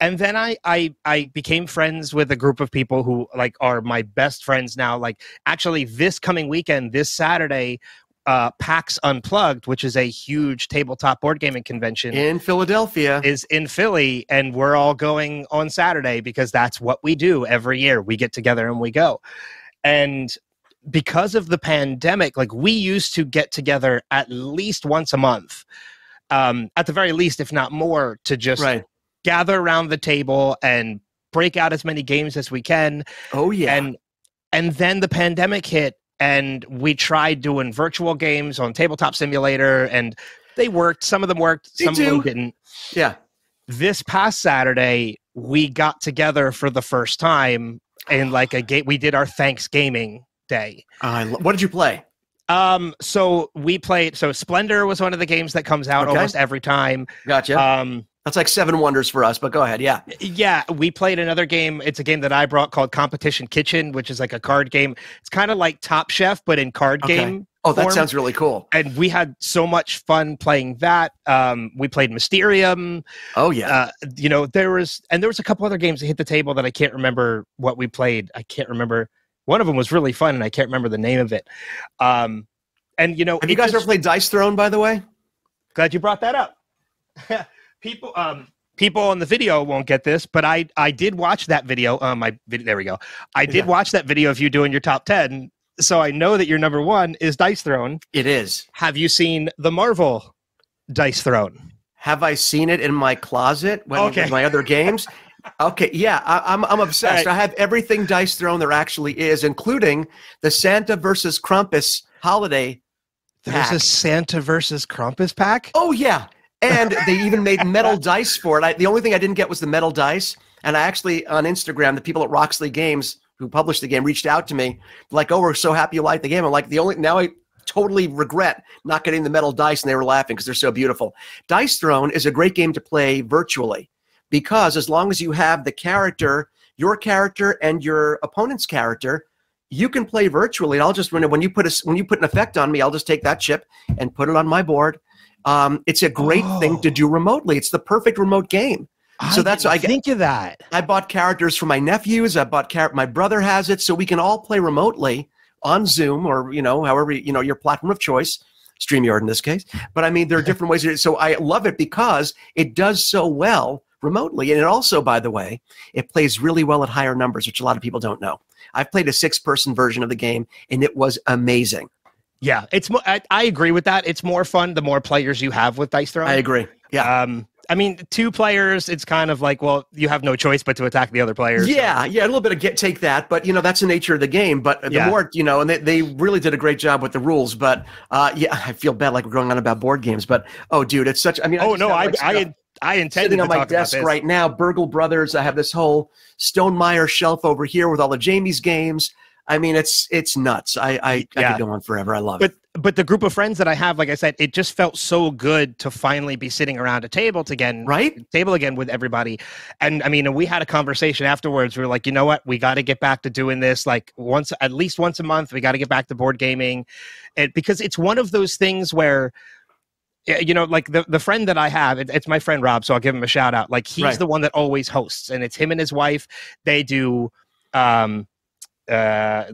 And then I, I I became friends with a group of people who like are my best friends now. Like actually this coming weekend, this Saturday, uh, PAX Unplugged, which is a huge tabletop board gaming convention in Philadelphia, is in Philly, and we're all going on Saturday because that's what we do every year. We get together and we go, and because of the pandemic, like we used to get together at least once a month, um, at the very least, if not more, to just right. gather around the table and break out as many games as we can. Oh yeah, and and then the pandemic hit and we tried doing virtual games on Tabletop Simulator, and they worked. Some of them worked, They some of them didn't. Yeah. This past Saturday, we got together for the first time in like a game. We did our Thanksgiving day. Lo- what did you play? Um, so we played. So Splendor was one of the games that comes out Okay. almost every time. Gotcha. Um, That's like seven wonders for us, but go ahead. Yeah. Yeah, we played another game. It's a game that I brought called Competition Kitchen, which is like a card game. It's kind of like Top Chef, but in card Okay. game. Oh, that form. sounds really cool. And we had so much fun playing that. Um, we played Mysterium. Oh yeah. Uh, you know, there was, and there was a couple other games that hit the table that I can't remember what we played. I can't remember. One of them was really fun, and I can't remember the name of it. Um, and you know, Have you guys just- ever played Dice Throne? By the way. glad you brought that up. <laughs> people, um, people on the video won't get this, but I I did watch that video. Um, my vid- there we go. I did Yeah. watch that video of you doing your top ten, so I know that your number one is Dice Throne. It is. Have you seen the Marvel Dice Throne? Have I seen it in my closet when Okay. my other games? Okay, yeah, I, I'm I'm obsessed. All I have everything Dice Throne there actually is, including the Santa versus Krampus holiday. There's Pack. a Santa versus Krampus pack. Oh yeah, and they even made metal dice for it. I, the only thing I didn't get was the metal dice, and I actually on Instagram, the people at Roxley Games who published the game reached out to me like, "Oh, we're so happy you like the game." I'm like, the only now I totally regret not getting the metal dice, and they were laughing because they're so beautiful. Dice Throne is a great game to play virtually because as long as you have the character, your character, and your opponent's character. You can play virtually. I'll just when you put a when you put an effect on me, I'll just take that chip and put it on my board. Um, it's a great thing to Oh. do remotely. It's the perfect remote game. So I that's- didn't I think of that. I bought characters for my nephews. I bought char- my brother has it, so we can all play remotely on Zoom or you know however you know your platform of choice, Streamyard in this case. But I mean there are <laughs> different ways. to- So I love it because it does so well remotely, and it also, by the way, it plays really well at higher numbers, which a lot of people don't know. I've played a six-person version of the game, and it was amazing. Yeah, it's. Mo- I, I agree with that. It's more fun the more players you have with Dice Throne. I agree. Yeah. Um, I mean, two players, it's kind of like, well, you have no choice but to attack the other players. Yeah, yeah, a little bit of get take that, but you know that's the nature of the game. But the Yeah. more you know, and they, they really did a great job with the rules. But uh, yeah, I feel bad like we're going on about board games. But oh, dude, it's such. I mean, Oh just no, I like, stuff I I intended sitting to on my talk desk about this. right now. Burgle Brothers. I have this whole Stegmaier shelf over here with all the Jamey's games. I mean, it's it's nuts. I I, I Yeah. could go on forever. I love But it. but but the group of friends that I have, like I said, it just felt so good to finally be sitting around a table to again, Right? table again with everybody. And I mean, we had a conversation afterwards. We were like, you know what, we got to get back to doing this like once, at least once a month. We got to get back to board gaming, and because it's one of those things where. You know, like the, the friend that I have, it, it's my friend Rob, so I'll give him a shout out. Like he's Right. the one that always hosts, and it's him and his wife. They do um uh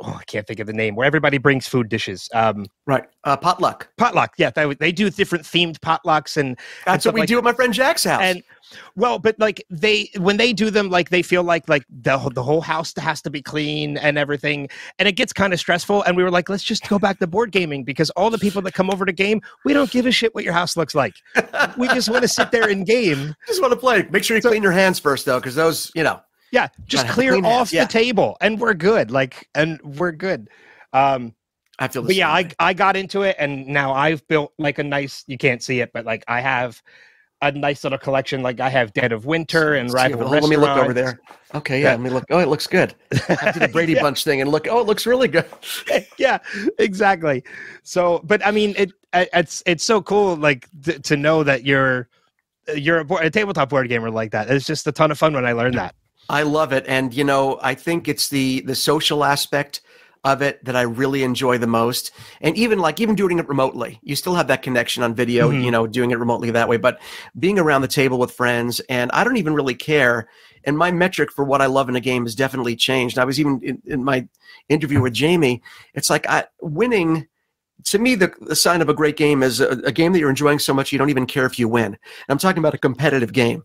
oh, I can't think of the name where everybody brings food dishes. Um Right. Uh, potluck. potluck yeah they, they do different themed potlucks and That's stuff what we like do at my friend Jack's house. and well but like they when they do them like they feel like like the, whole- the whole house has to be clean and everything and it gets kind of stressful and we were like let's just go back to board gaming because all the people that come over to game we don't give a shit what your house looks like we just want to sit there and game <laughs> just want to play. Make sure you So- clean your hands first, though, because those, you know. Yeah just clear off yeah. the table and we're good like and we're good um I feel the but yeah same I. I got into it and now i've built like a nice you can't see it but like i have a nice little collection like i have dead of winter and rival well, let me look over there. Okay, yeah, Yeah. let me look. Oh, it looks good. I did the <laughs> Brady Yeah. Bunch thing and look. Oh, it looks really good. <laughs> yeah exactly so but i mean it it- it's it's so cool like th- to know that you're you're a, board, a tabletop board gamer like that it's just a ton of fun when i learned that I love it, and you know, I think it's the the social aspect of it that I really enjoy the most. And even like even doing it remotely, you still have that connection on video. Mhm. You know, doing it remotely that way, but being around the table with friends, and I don't even really care. And my metric for what I love in a game has definitely changed. I was even in, in my interview with Jamey. It's like I, winning. To me, the, the sign of a great game is a, a game that you're enjoying so much you don't even care if you win. And I'm talking about a competitive game.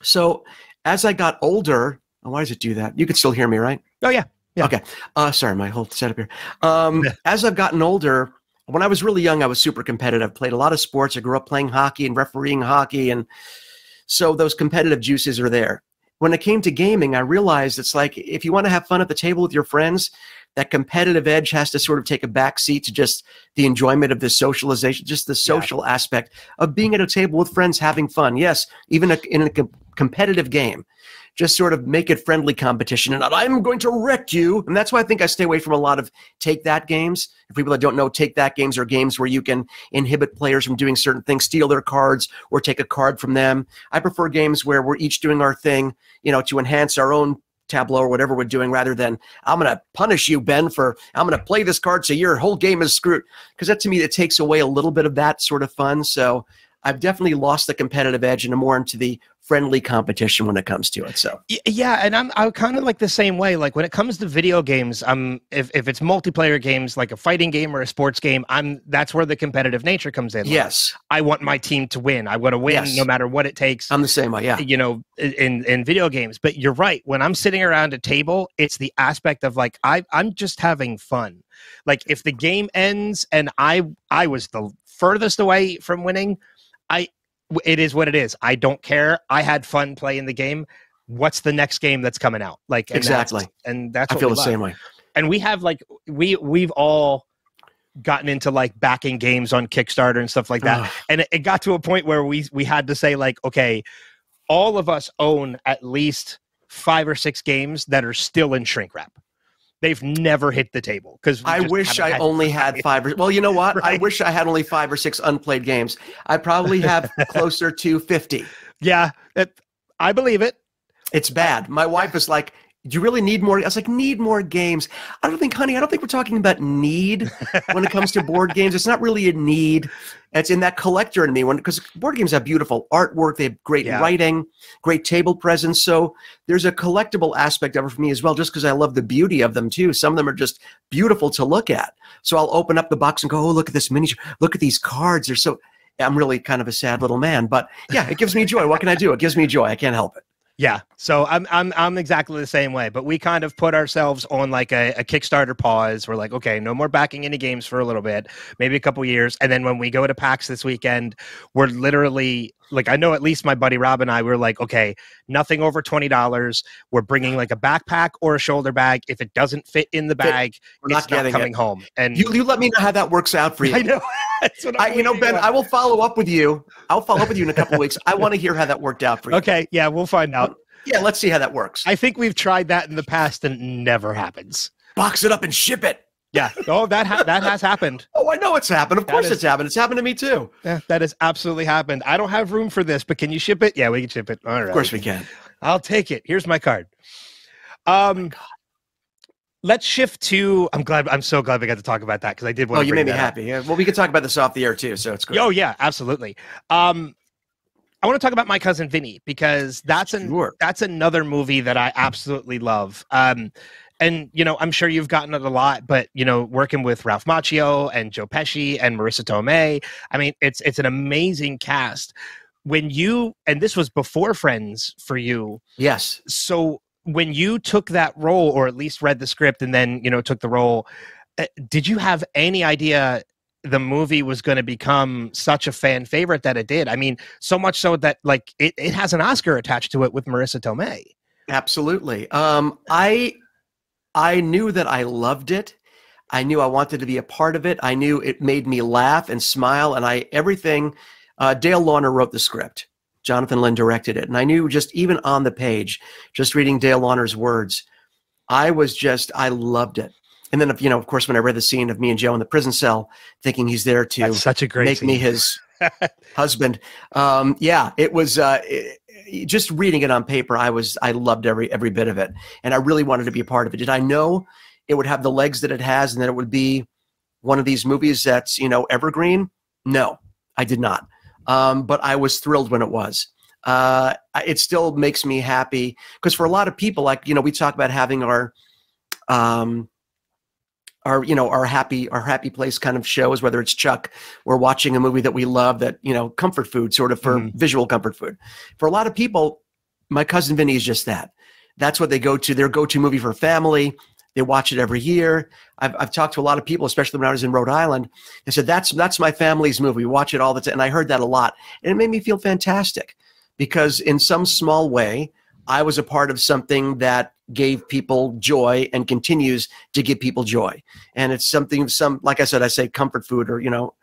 So as I got older, oh, why does it do that? You can still hear me, right? oh yeah Yeah. Okay. Uh, sorry, my whole setup here. Um, as I've gotten older, when I was really young, I was super competitive. Played a lot of sports. I grew up playing hockey and refereeing hockey, and so those competitive juices are there. When it came to gaming, I realized it's like if you want to have fun at the table with your friends, that competitive edge has to sort of take a back seat to just the enjoyment of the socialization, just the social yeah. aspect of being at a table with friends having fun. Yes, even a, in a com- competitive game just sort of make it friendly competition and I'm going to wreck you. And that's why I think I stay away from a lot of take that games. For people that don't know, take that games are games where you can inhibit players from doing certain things, steal their cards or take a card from them. I prefer games where we're each doing our thing, you know, to enhance our own tableau or whatever we're doing rather than I'm going to punish you, Ben, for I'm going to play this card so your whole game is screwed. Because that to me, it takes away a little bit of that sort of fun. So I've definitely lost the competitive edge and I'm more into the friendly competition when it comes to it. So yeah, and I'm I'm kind of like the same way. Like when it comes to video games, I'm if, if it's multiplayer games like a fighting game or a sports game, I'm that's where the competitive nature comes in. Like, yes, I want my team to win. I want to win yes. no matter what it takes. I'm the same way. Yeah, you know, in in video games. But you're right. When I'm sitting around a table, it's the aspect of like I I'm just having fun. Like if the game ends and I I was the furthest away from winning. I it is what it is. I don't care. I had fun playing the game. What's the next game that's coming out? Like and exactly, that's, and that's I feel the love. same way. And we have like we we've all gotten into like backing games on Kickstarter and stuff like that. and it, it got to a point where we we had to say like, okay, all of us own at least five or six games that are still in shrink wrap they've never hit the table because I wish I had only had five. Or, well, you know what? <laughs> Right? I wish I had only five or six unplayed games. I probably have <laughs> closer to fifty. Yeah, it, I believe it. It's bad. My wife is like, do you really need more? I was like, need more games. I don't think, honey, I don't think we're talking about need when it comes to board games. It's not really a need. It's in that collector in me when because board games have beautiful artwork, they have great yeah. writing, great table presence. So there's a collectible aspect of it for me as well, just because I love the beauty of them too. Some of them are just beautiful to look at. So I'll open up the box and go, oh, look at this miniature. Look at these cards. They're so I'm really kind of a sad little man, but yeah, it gives me joy. What can I do? It gives me joy. I can't help it. Yeah. So I'm I'm I'm exactly the same way. But we kind of put ourselves on like a, a, Kickstarter pause. We're like, okay, no more backing any games for a little bit, maybe a couple years. And then when we go to PAX this weekend, we're literally like I know at least my buddy Rob and I were like, okay, nothing over twenty dollars. We're bringing like a backpack or a shoulder bag. If it doesn't fit in the bag, we're not, not coming it. home. And you, you let me know how that works out for you. I know. I, you know, <laughs> Ben, I will follow up with you. I'll follow up with you in a couple weeks. I want to hear how that worked out for you. Okay, yeah, we'll find out. Yeah, let's see how that works. I think we've tried that in the past and it never happens. Box it up and ship it. Yeah. Oh, that ha- that has happened. <laughs> Oh, I know it's happened. Of that course, is, it's happened. It's happened to me too. Yeah, that has absolutely happened. I don't have room for this, but can you ship it? Yeah, we can ship it. All right. Of course, we can. I'll take it. Here's my card. Um, oh let's shift to. I'm glad. I'm so glad we got to talk about that because I did want. Oh, you made me happy. Yeah. Well, we could talk about this off the air too, so it's good. Oh yeah, absolutely. Um, I want to talk about my cousin Vinny because that's an sure. that's another movie that I absolutely love. Um, and you know, I'm sure you've gotten it a lot, but you know, working with Ralph Macchio and Joe Pesci and Marisa Tomei, I mean, it's it's an amazing cast. When you and this was before Friends for you, yes. So when you took that role or at least read the script and then you know took the role uh, did you have any idea the movie was going to become such a fan favorite that it did i mean so much so that like it, it has an oscar attached to it with marisa tomei absolutely um i i knew that i loved it i knew i wanted to be a part of it i knew it made me laugh and smile and i everything uh, dale launer wrote the script Jonathan Lynn directed it. And I knew just even on the page, just reading Dale Launer's words, I was just, I loved it. And then, you know, of course, when I read the scene of me and Joe in the prison cell, thinking he's there to That's such a great make scene. me his <laughs> husband. Um, yeah, it was uh, it, just reading it on paper. I was, I loved every every bit of it, and I really wanted to be a part of it. Did I know it would have the legs that it has, and that it would be one of these movies that's you know evergreen? No, I did not um, but I was thrilled when it was. Uh, it still makes me happy because for a lot of people, like you know, we talk about having our, um, our you know our happy our happy place kind of shows, whether it's Chuck or watching a movie that we love, that you know, comfort food, sort of for mm-hmm. visual comfort food. For a lot of people, my cousin Vinny is just that. That's what they go to. Their go-to movie for family. They watch it every year. I've, I've talked to a lot of people, especially when I was in Rhode Island. They said, that's, that's my family's movie. We watch it all the time. And I heard that a lot. And it made me feel fantastic because in some small way, I was a part of something that gave people joy and continues to give people joy. And it's something, some like I said, I say comfort food or you know,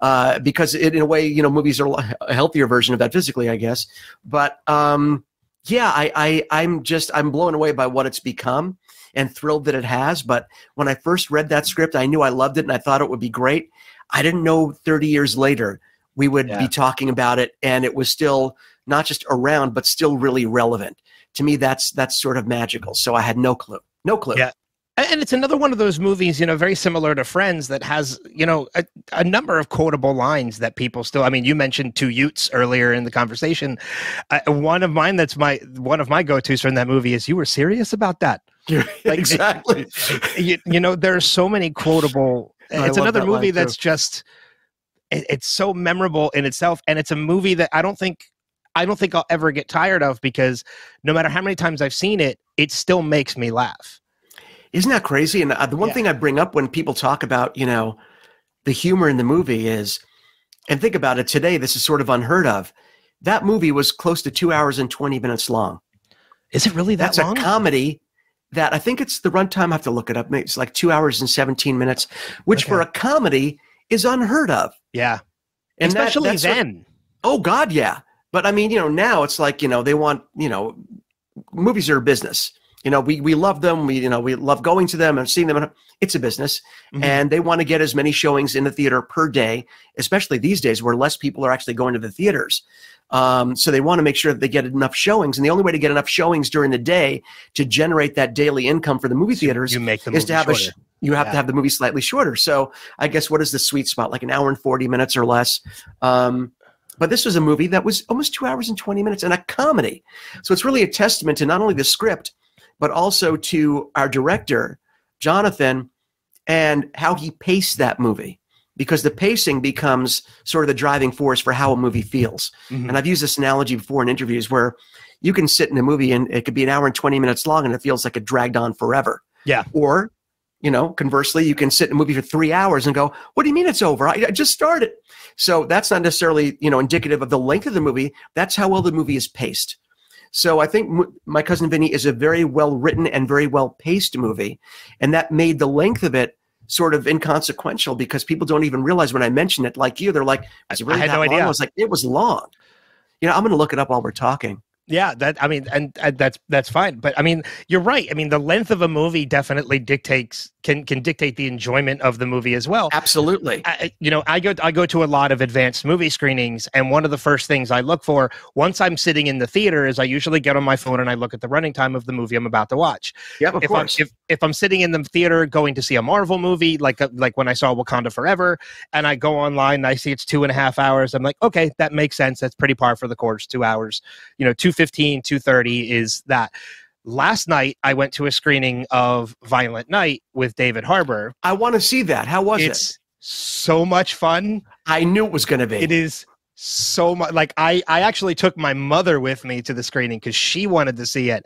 uh, because it, in a way, you know, movies are a healthier version of that physically, I guess. But um, yeah, I, I I'm just I'm blown away by what it's become and thrilled that it has. But when I first read that script, I knew I loved it and I thought it would be great. I didn't know 30 years later we would yeah. be talking about it and it was still not just around but still really relevant. To me that's that's sort of magical. So I had no clue. No clue. Yeah and it's another one of those movies you know very similar to friends that has you know a, a, number of quotable lines that people still i mean you mentioned two utes earlier in the conversation uh, one of mine that's my one of my go-to's from that movie is you were serious about that <laughs> like, exactly you, you know there are so many quotable it's another that movie that's just it, it's so memorable in itself and it's a movie that i don't think i don't think i'll ever get tired of because no matter how many times i've seen it it still makes me laugh isn't that crazy? And uh, the one yeah. thing I bring up when people talk about, you know, the humor in the movie is, and think about it today, this is sort of unheard of. That movie was close to two hours and 20 minutes long. Is it really that That's long? a comedy that I think it's the runtime. I have to look it up. It's like two hours and 17 minutes, which okay. for a comedy is unheard of. Yeah. And Especially that, then. What, oh, God, yeah. But I mean, you know, now it's like, you know, they want, you know, movies are a business. You know we we love them. We you know we love going to them and seeing them. It's a business. Mm-hmm. and they want to get as many showings in the theater per day especially these days where less people are actually going to the theaters. Um, so they want to make sure that they get enough showings. And the only way to get enough showings during the day to generate that daily income for the movie theaters you make the is to have shorter. a sh- you have yeah. to have the movie slightly shorter. So i guess what is the sweet spot? Like an hour and 40 minutes or less. Um, but this was a movie that was almost two hours and 20 minutes and a comedy so it's really a testament to not only the script but also to our director, Jonathan, and how he paced that movie. Because the pacing becomes sort of the driving force for how a movie feels. Mm-hmm. And I've used this analogy before in interviews where you can sit in a movie and it could be an hour and 20 minutes long and it feels like it dragged on forever. Yeah. Or, you know, conversely, you can sit in a movie for three hours and go, what do you mean it's over? I, I just started. So that's not necessarily, you know, indicative of the length of the movie. That's how well the movie is paced. So I think My Cousin Vinny is a very well written and very well paced movie. And that made the length of it sort of inconsequential because people don't even realize when I mention it, like you, they're like, was it really I had no long? idea. I was like, it was long. You know, I'm going to look it up while we're talking. Yeah, that I mean, and, and, that's that's fine. But I mean, you're right. I mean, the length of a movie definitely dictates can can dictate the enjoyment of the movie as well. Absolutely. I, you know, I go I go to a lot of advanced movie screenings, and one of the first things I look for once I'm sitting in the theater is I usually get on my phone and I look at the running time of the movie I'm about to watch. Yeah, of if course. I'm, if if I'm sitting in the theater going to see a Marvel movie, like uh, like when I saw Wakanda Forever, and I go online and I see it's two and a half hours, I'm like, okay, that makes sense. That's pretty par for the course. Two hours, you know, two fifteen, two thirty is that last night I went to a screening of Violent Night with David Harbour. I want to see that. How was it's it? So much fun. I knew it was going to be. It is so much. Like I, I actually took my mother with me to the screening because she wanted to see it,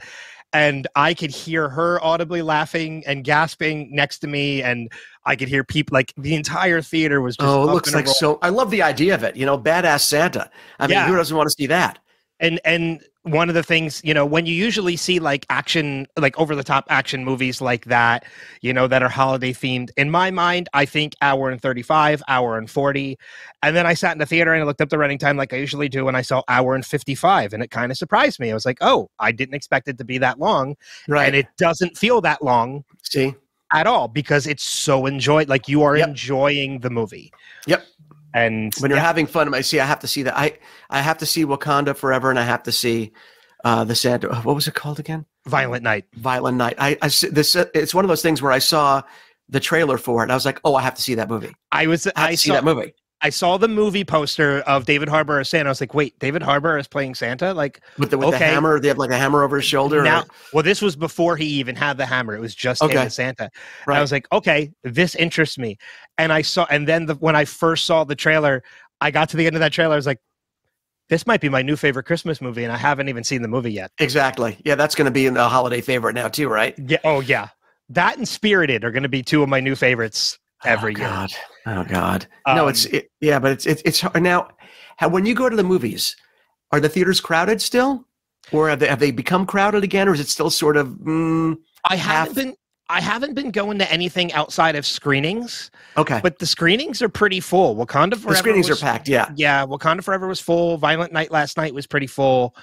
and I could hear her audibly laughing and gasping next to me, and I could hear people like the entire theater was. Just oh, it looks like so. I love the idea of it. You know, badass Santa. I mean, yeah. who doesn't want to see that? And and one of the things you know when you usually see like action like over the top action movies like that you know that are holiday themed in my mind i think hour and 35 hour and 40 and then i sat in the theater and i looked up the running time like i usually do and i saw hour and 55 and it kind of surprised me. I was like oh i didn't expect it to be that long. Right. And it doesn't feel that long see? at all because it's so enjoyed like you are yep. enjoying the movie. Yep and when you're yeah. having fun, I see. I have to see that. I I have to see Wakanda Forever, and I have to see uh, the Santa. What was it called again? Violent Night. Violent Night. I, I this. It's one of those things where I saw the trailer for it. And I was like, oh, I have to see that movie. I was. I, I see saw, that movie. I saw the movie poster of David Harbour as Santa. I was like, wait, David Harbour is playing Santa? Like with the with okay. the hammer? They have like a hammer over his shoulder. Now, or? well, this was before he even had the hammer. It was just okay. him as Santa. Right. I was like, okay, this interests me. And I saw, and then the, when I first saw the trailer, I got to the end of that trailer. I was like, this might be my new favorite Christmas movie, and I haven't even seen the movie yet. Exactly. Yeah, that's going to be a holiday favorite now too, right? Yeah. Oh yeah. That and Spirited are going to be two of my new favorites oh, every oh, year. God. Oh God. Um, no, it's it, yeah, but it's it's it's hard. now. How, when you go to the movies, are the theaters crowded still? or have they have they become crowded again, or is it still sort of? Mm, I haven't half- been. I haven't been going to anything outside of screenings, okay, but the screenings are pretty full. Wakanda Forever. the screenings was- are packed. Yeah, Yeah, Wakanda Forever was full. Violent Night last night was pretty full.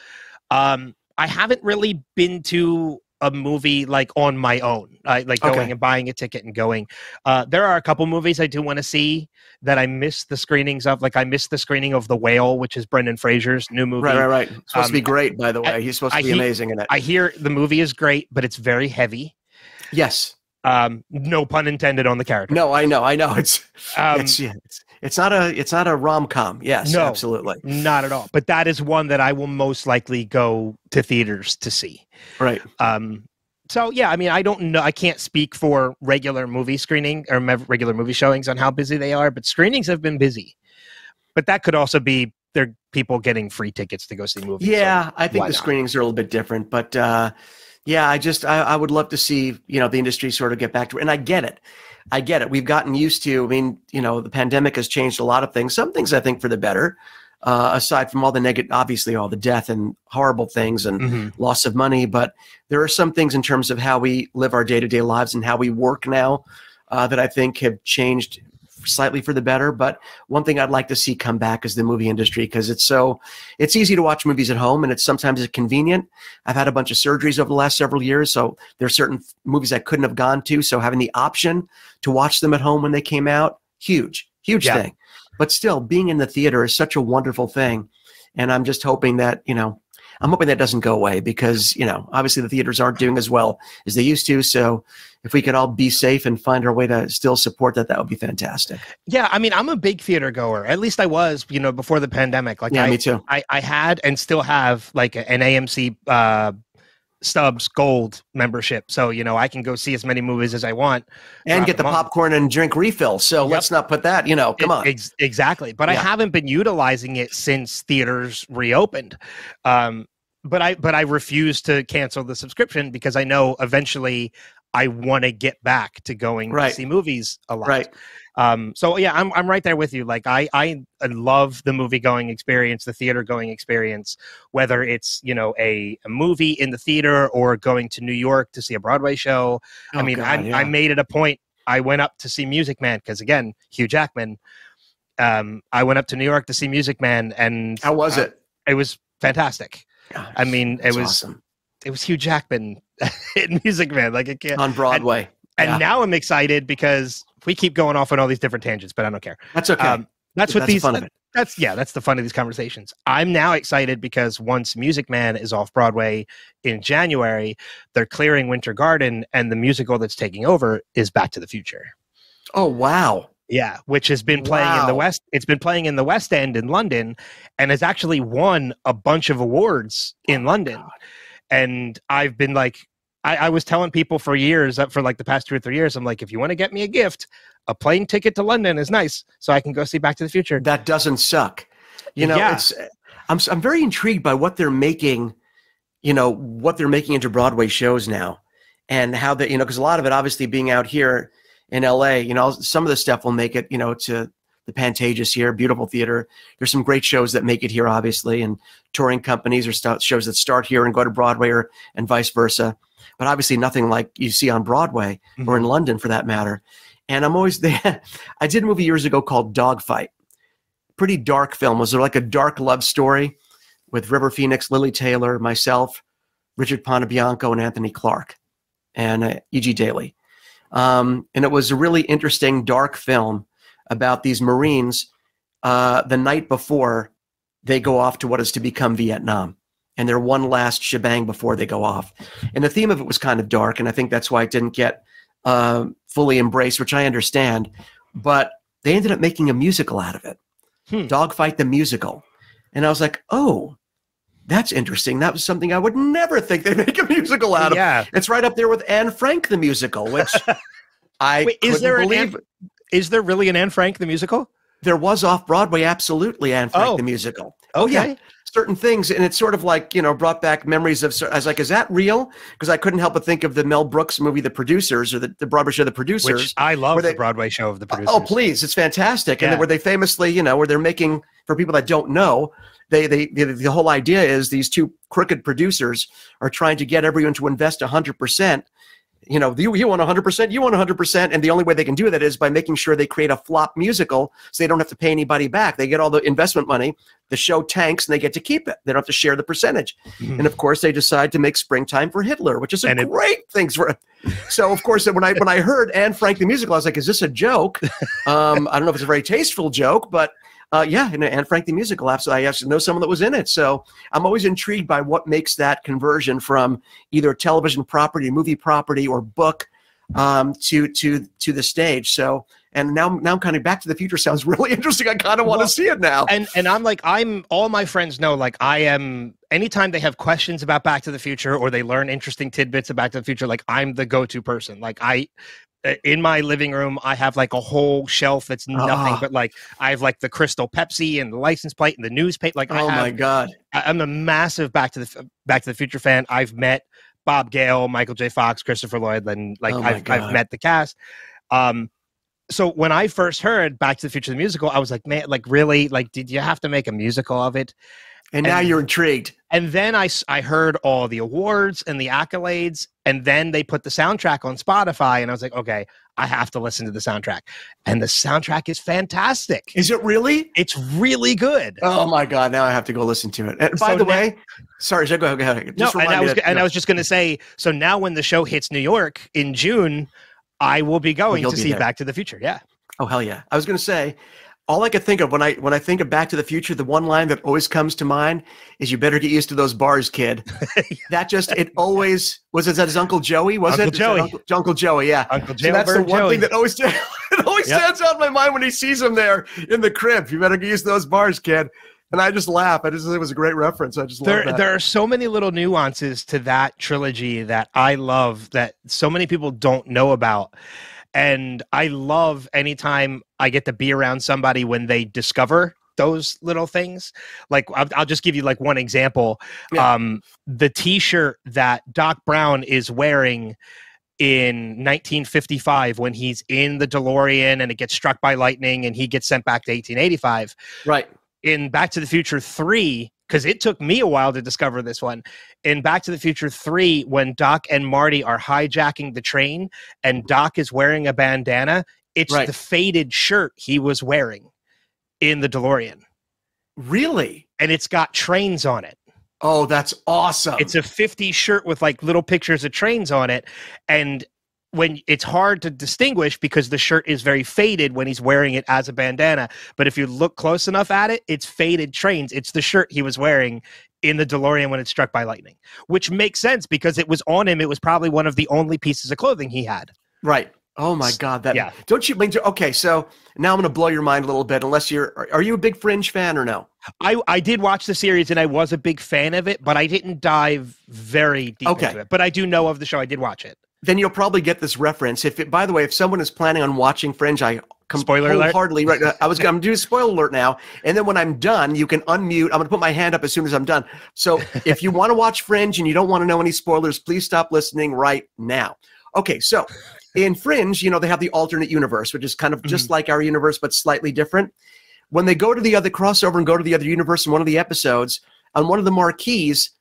Um, I haven't really been to a movie like on my own, I, like going and buying a ticket and going. Uh, there are a couple movies I do want to see that I missed the screenings of. Like I missed the screening of The Whale, which is Brendan Fraser's new movie. right, right, right. It's supposed to be Um, great, by the way. I- He's supposed to be amazing in it. I hear the movie is great, but it's very heavy. yes. Um, no pun intended on the character. No, I know, I know. It's Um, it's yeah, it's it's not a it's not a rom com. Yes, No. absolutely. not at all. But that is one that I will most likely go to theaters to see. Right. Um, so yeah, I mean, I don't know. I can't speak for regular movie screening or regular movie showings on how busy they are, but screenings have been busy. But that could also be there people getting free tickets to go see movies. so Yeah, I think the not? screenings are a little bit different, but uh, yeah, I just I, I would love to see you know the industry sort of get back to and I get it, I get it. We've gotten used to. I mean, you know, the pandemic has changed a lot of things. Some things I think for the better, uh, aside from all the negative, obviously all the death and horrible things and Mhm. loss of money. But there are some things in terms of how we live our day to day lives and how we work now uh, that I think have changed slightly for the better. But one thing I'd like to see come back is the movie industry because it's so it's easy to watch movies at home and it's sometimes convenient. I've had a bunch of surgeries over the last several years, so there's certain f- movies I couldn't have gone to. So having the option to watch them at home when they came out, huge, huge Yeah. thing. But still, being in the theater is such a wonderful thing, and I'm just hoping that you know. I'm hoping that doesn't go away because, you know, obviously the theaters aren't doing as well as they used to. So if we could all be safe and find our way to still support that, that would be fantastic. Yeah, I mean, I'm a big theater goer. At least I was, you know, before the pandemic. Like yeah, I, me too. I, I had and still have like an AMC uh, Stubs Gold membership, so you know I can go see as many movies as I want. And get the month. popcorn and drink refill. So Yep. let's not put that, you know, come E- on. ex- exactly. But I haven't been utilizing it since theaters reopened. Um, but I but I refuse to cancel the subscription because I know eventually I want to get back to going Right. to see movies a lot. Right. Um, so yeah, I'm I'm right there with you. Like I I I love the movie going experience, the theater going experience, whether it's you know a, a movie in the theater or going to New York to see a Broadway show. I Oh, mean, God, I, yeah. I made it a point. I went up to see Music Man because again, Hugh Jackman. Um, I went up to New York to see Music Man, and How was uh, it? It was fantastic. I mean, it was awesome. it was Hugh Jackman <laughs> in Music Man. Like it can't. on Broadway. and yeah. now I'm excited because we keep going off on all these different tangents, but I don't care. That's okay. Um, that's what That's these. fun of it. That's yeah. That's the fun of these conversations. I'm now excited because once Music Man is off Broadway in January, they're clearing Winter Garden, and the musical that's taking over is Back to the Future. Oh wow. Yeah, which has been playing in the West. It's been playing in the West End in London, and has actually won a bunch of awards in London. God. And I've been like, I, I was telling people for years, uh, for like the past two or three years, I'm like, if you want to get me a gift, a plane ticket to London is nice, so I can go see Back to the Future. That doesn't suck. You know, Yeah. it's I'm s- I'm very intrigued by what they're making, you know, what they're making into Broadway shows now and how that, you know, because a lot of it obviously being out here in LA, you know, some of the stuff will make it, you know, to the Pantages here, beautiful theater. There's some great shows that make it here, obviously, and touring companies or shows that start here and go to Broadway or and vice versa. But obviously, nothing like you see on Broadway or in London for that matter. And I'm always <laughs> there. I did a movie years ago called Dogfight. Pretty dark film. Was like a dark love story with River Phoenix, Lili Taylor, myself, Richard Panebianco, and Anthony Clark, and uh, E.G. Daily. Um, and it was a really interesting, dark film about these Marines uh, the night before they go off to what is to become Vietnam. And their one last shebang before they go off. And the theme of it was kind of dark. And I think that's why it didn't get uh, fully embraced, which I understand. But they ended up making a musical out of it Hmm. Dogfight the Musical. And I was like, oh, that's interesting. That was something I would never think they'd <laughs> make a musical out of. yeah. It's right up there with Anne Frank the musical, which <laughs> I Wait, is there an believe. Anne- Is there really an Anne Frank the musical? there was off Broadway, absolutely Anne Frank Oh. the musical. Oh yeah, Okay. Certain things, and it's sort of like you know brought back memories of. I was like, is that real? Because I couldn't help but think of the Mel Brooks movie, The Producers, or the, the Broadway show, The Producers. Which I love Were the Broadway show of the oh, oh, producers. Oh, please. It's fantastic. And Yeah. where they famously, you know, where they're making, for people that don't know, they, they the, the whole idea is these two crooked producers are trying to get everyone to invest 100% you know, you, you want 100%, you want 100%. And the only way they can do that is by making sure they create a flop musical so they don't have to pay anybody back. They get all the investment money, the show tanks, and they get to keep it. They don't have to share the percentage. Mm-hmm. And of course, they decide to make Springtime for Hitler, which is a and great it- thing for. <laughs> So of course, when I when I heard Anne Frank the musical, I was like, "Is this a joke?" <laughs> Um, I don't know if it's a very tasteful joke, but uh, yeah, and, and Frank the musical. Absolutely, I actually know someone that was in it. So I'm always intrigued by what makes that conversion from either television property, movie property, or book um, to to to the stage. So and now now I'm kind of Back to the Future sounds <laughs> really interesting. I kind of want to see it now. And and I'm like I'm all my friends know like I am. Anytime they have questions about Back to the Future or they learn interesting tidbits about Back to the Future, like I'm the go-to person. Like I in my living room i have like a whole shelf that's nothing uh, but like i have like the crystal pepsi and the license plate and the newspaper like oh have, my god. I, am a massive back to the back to the future fan. I've met bob gale michael j. Fox christopher lloyd and like oh I've, I've met the cast. Um so when i first heard back to the future the musical i was like man like really? Like did you have to make a musical of it and, and now you're intrigued. And then I, I heard all the awards and the accolades, and then they put the soundtrack on Spotify, and I was like, okay, I have to listen to the soundtrack. And the soundtrack is fantastic. Is it really? It's really good. Oh my god! Now I have to go listen to it. And by so the now, way, sorry, go ahead. Go ahead. Just no, and I was that, and I was just going to say. So now, when the show hits New York in June, I will be going to see there. Back to the Future. Yeah. Oh hell yeah! I was going to say all I could think of when I when I think of Back to the Future, the one line that always comes to mind is "You better get used to those bars, kid." <laughs> that just it always was. It that his Uncle Joey? Was Uncle it Joey? Uncle, Uncle, Joey? Yeah. Uncle Joey. So that's the one Joey. thing that always it <laughs> always yep. stands out in my mind when he sees him there in the crib. You better get used to those bars, kid. And I just laugh. I just it was a great reference. I just there. There are so many little nuances to that trilogy that I love that so many people don't know about and I love anytime I get to be around somebody when they discover those little things. Like I'll, I'll just give you like one example. Yeah. Um, the T-shirt that Doc Brown is wearing in 1955 when he's in the DeLorean and it gets struck by lightning and he gets sent back to 1885. Right. In Back to the Future 3, because it took me a while to discover this one. In Back to the Future 3, when Doc and Marty are hijacking the train and Doc is wearing a bandana, it's right. the faded shirt he was wearing in the DeLorean. Really? And it's got trains on it. Oh, that's awesome. It's a 50 shirt with like little pictures of trains on it. And when it's hard to distinguish because the shirt is very faded when he's wearing it as a bandana. But if you look close enough at it, it's faded trains. It's the shirt he was wearing in the DeLorean when it's struck by lightning, which makes sense because it was on him. It was probably one of the only pieces of clothing he had. Right. Oh my God! That yeah. Don't you mean? Okay, so now I'm going to blow your mind a little bit. Unless you're, are, are you a big Fringe fan or no? I I did watch the series and I was a big fan of it, but I didn't dive very deep okay. into it. But I do know of the show. I did watch it then you'll probably get this reference. If it, by the way, if someone is planning on watching Fringe, I come spoiler alert. Hardly right. I was going to do a spoiler alert now, and then when I'm done, you can unmute. I'm going to put my hand up as soon as I'm done. So <laughs> if you want to watch Fringe and you don't want to know any spoilers, please stop listening right now. Okay, so in Fringe, you know they have the alternate universe, which is kind of just mm-hmm. like our universe but slightly different. When they go to the other crossover and go to the other universe in one of the episodes, on one of the marquees,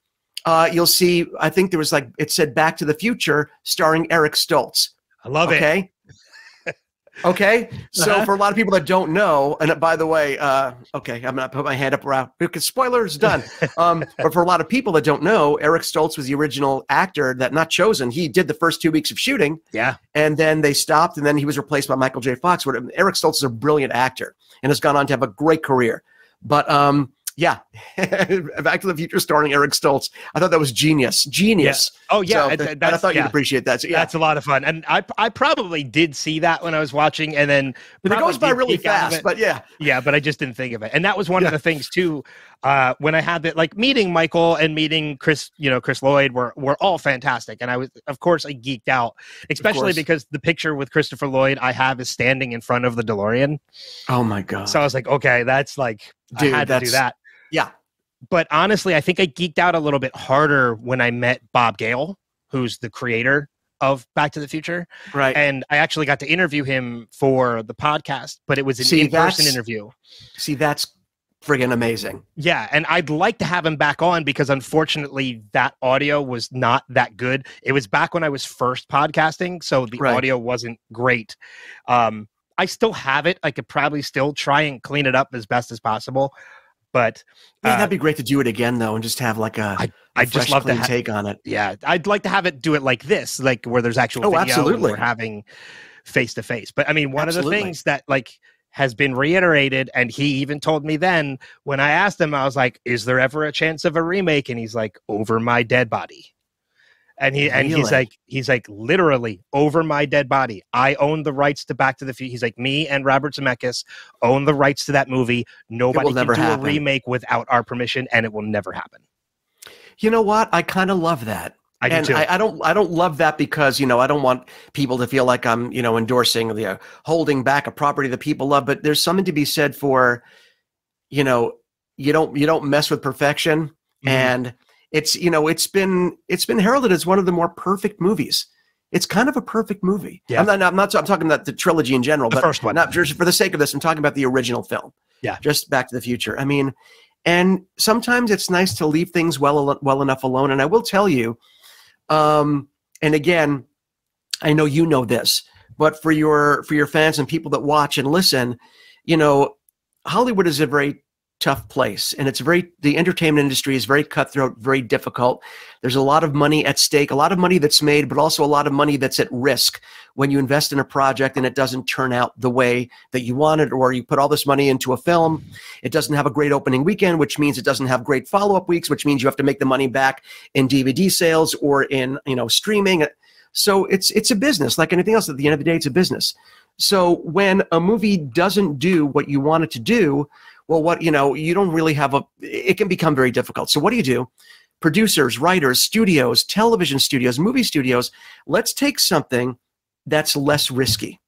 uh, you'll see, I think there was like, it said Back to the Future starring Eric Stoltz. I love okay? it. okay. <laughs> Okay. So uh-huh. for a lot of people that don't know, and by the way, uh, okay, I'm going to put my hand up around because spoilers done. <laughs> um, but for a lot of people that don't know, Eric Stoltz was the original actor that not chosen. He did the first two weeks of shooting. Yeah. And then they stopped and then he was replaced by Michael J. Fox. Eric Stoltz is a brilliant actor and has gone on to have a great career. But, um, yeah, <laughs> Back to the Future starring Eric Stoltz. I thought that was genius. Genius. Yeah. Oh yeah, so I thought yeah. you'd appreciate that. So, yeah. That's a lot of fun, and I I probably did see that when I was watching, and then but it goes by really fast. But yeah, yeah, but I just didn't think of it, and that was one yeah. of the things too. Uh, when I had that, like meeting Michael and meeting Chris, you know, Chris Lloyd were were all fantastic, and I was, of course, I geeked out, especially because the picture with Christopher Lloyd I have is standing in front of the DeLorean. Oh my god! So I was like, okay, that's like Dude, I had to do that. Yeah. But honestly, I think I geeked out a little bit harder when I met Bob Gale, who's the creator of Back to the Future. Right. And I actually got to interview him for the podcast, but it was an in person interview. See, that's friggin' amazing. Yeah, and I'd like to have him back on because unfortunately that audio was not that good. It was back when I was first podcasting, so the Right. audio wasn't great. Um, I still have it. I could probably still try and clean it up as best as possible, but Man, Uh, that'd be great to do it again though, and just have like a, I- I'd just fresh, love to ha- take on it. yeah, I'd like to have it do it like this, like where there's actual Oh, absolutely. we're having face to face. But I mean, one of the things that like has been reiterated, and he even told me then when I asked him, I was like, "Is there ever a chance of a remake?" And he's like, "Over my dead body." And he and he's like he's like literally over my dead body. I own the rights to Back to the Future. He's like me and Robert Zemeckis own the rights to that movie. Nobody can never do happen. a remake without our permission, and it will never happen. You know what? I kind of love that. I do and too. I, I don't I don't love that because you know I don't want people to feel like I'm you know endorsing the uh, holding back a property that people love. But there's something to be said for, you know, you don't you don't mess with perfection, Mhm. and it's you know it's been it's been heralded as one of the more perfect movies. It's kind of a perfect movie. Yeah. I'm not I'm not I'm talking about the trilogy in general, The but first one. not just for the sake of this. I'm talking about the original film. Yeah. just Back to the Future. I mean, and sometimes it's nice to leave things well well enough alone. And I will tell you, um, and again, I know you know this, but for your for your fans and people that watch and listen, you know, Hollywood is a very tough place. And it's very the entertainment industry is very cutthroat very difficult. There's a lot of money at stake a lot of money that's made but also a lot of money that's at risk when you invest in a project and it doesn't turn out the way that you wanted or you put all this money into a film it doesn't have a great opening weekend which means it doesn't have great follow-up weeks which means you have to make the money back in dvd sales or in you know streaming. So it's it's a business like anything else at the end of the day it's a business. So when a movie doesn't do what you want it to do well what you know you don't really have a it can become very difficult. So what do you do? Producers writers studios television studios movie studios let's take something that's less risky.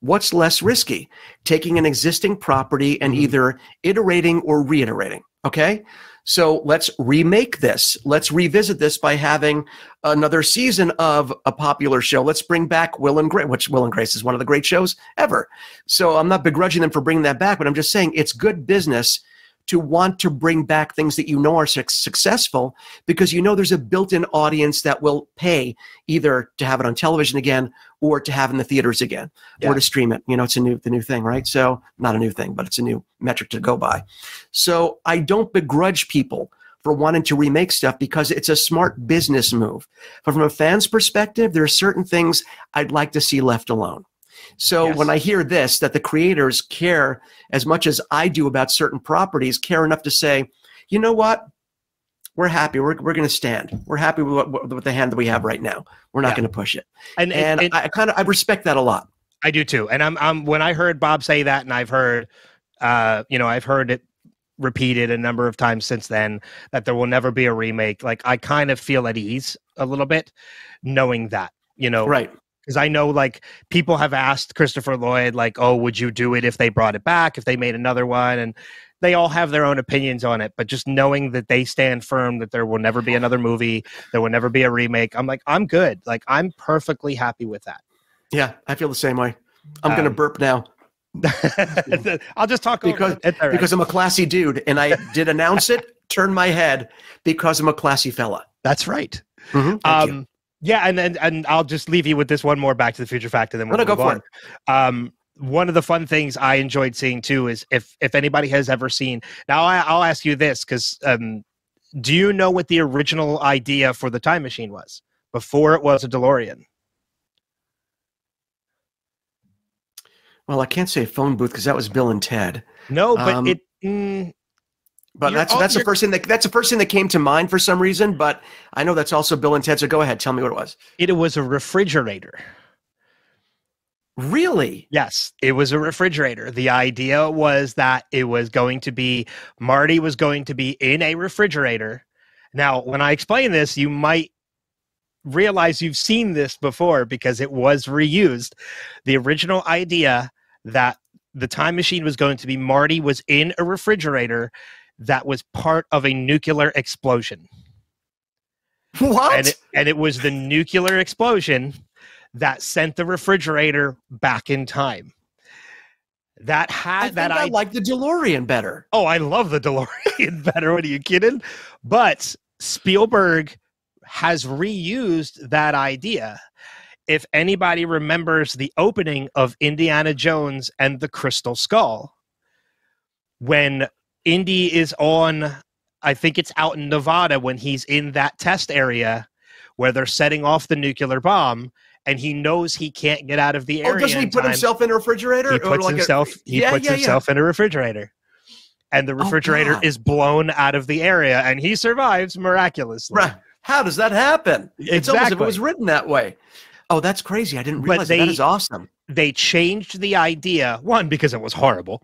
What's less risky? Taking an existing property and Mhm. either iterating or reiterating okay so let's remake this. Let's revisit this by having another season of a popular show. Let's bring back will and grace which will and grace is one of the great shows ever. So i'm not begrudging them for bringing that back but i'm just saying it's good business to want to bring back things that you know are suc successful because you know there's a built-in audience that will pay either to have it on television again or to have in the theaters again Yeah. or to stream it you know it's a new the new thing right so not a new thing but it's a new metric to go by so i don't begrudge people for wanting to remake stuff because it's a smart business move but from a fan's perspective there are certain things i'd like to see left alone so Yes. when I hear this, that the creators care as much as I do about certain properties, care enough to say, you know what? We're happy. We're, we're going to stand. We're happy with, what, with the hand that we have right now. We're not Yeah. going to push it. and, And, and, I kind of I respect that a lot. I do too. And I'm, I'm when I heard Bob say that, and I've heard, uh, you know, I've heard it repeated a number of times since then that there will never be a remake. Like I kind of feel at ease a little bit, knowing that, you know, Right. because I know like people have asked Christopher Lloyd, like, oh, would you do it if they brought it back, if they made another one? And they all have their own opinions on it. But just knowing that they stand firm that there will never be another movie, there will never be a remake, I'm like, I'm good. Like, I'm perfectly happy with that. Yeah, I feel the same way. I'm going to Um, burp now <laughs> I'll just talk Because- it. It's because I'm a classy dude, and I did announce it, <laughs> turn my head because I'm a classy fella. that's right. Mhm, you. Um, yeah, and, and and I'll just leave you with this one more Back to the Future fact, and then we'll No, no, move go for on. Um, one of the fun things I enjoyed seeing too is if if anybody has ever seen. Now I, I'll ask you this because um, do you know what the original idea for the time machine was before it was a DeLorean? Well, I can't say phone booth because that was Bill and Ted. No, but Um, it. Mm, But that's all- that's the first thing that that's the first thing that came to mind for some reason. But I know that's also Bill and Ted. So go ahead, tell me what it was. it was a refrigerator. Really? Yes, it was a refrigerator. The idea was that it was going to be Marty was going to be in a refrigerator. Now, when I explain this, you might realize you've seen this before because it was reused. The original idea that the time machine was going to be Marty was in a refrigerator that was part of a nuclear explosion. What? And it, and it was the nuclear explosion that sent the refrigerator back in time. that I had think that I I like the DeLorean better. Oh, I love the DeLorean <laughs> better. What are you kidding? But Spielberg has reused that idea. If anybody remembers the opening of Indiana Jones and the Crystal Skull, when Indy is on, I think it's out in Nevada when he's in that test area where they're setting off the nuclear bomb and he knows he can't get out of the area. Oh, doesn't he put time himself in a refrigerator? he Or puts like a- himself he Yeah, puts yeah, yeah. himself in a refrigerator and the Oh, refrigerator God. is blown out of the area and he survives miraculously Right. How does that happen? It's almost as if it was written that way. Oh, that's crazy. I didn't realize that. that they- is awesome. they changed the idea one because it was horrible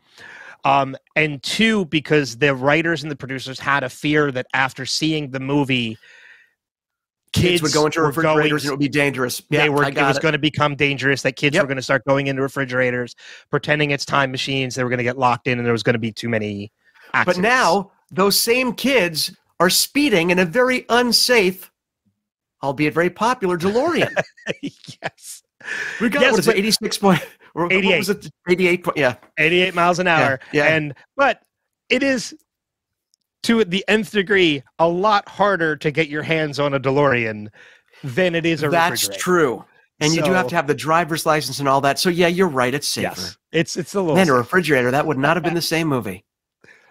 um, and two because the writers and the producers had a fear that after seeing the movie Kids, would go into refrigerators going and it would be dangerous. Yeah, they were it was it. going to become dangerous that kids Yep. were going to start going into refrigerators pretending it's time machines they were going to get locked in and there was going to be too many But now those same kids are speeding in a very unsafe, albeit very popular DeLorean. <laughs> yes We got Yes, what is it? Eighty-six point. or what was it? Eighty-eight. Point, yeah. 88 miles an hour. yeah. And but it is to the nth degree a lot harder to get your hands on a DeLorean than it is a refrigerator. That's true. And you do have to have the driver's license and all that. So yeah, you're right. It's safer. Yes, it's it's a little. Man, a refrigerator that would not have been the <laughs> same movie.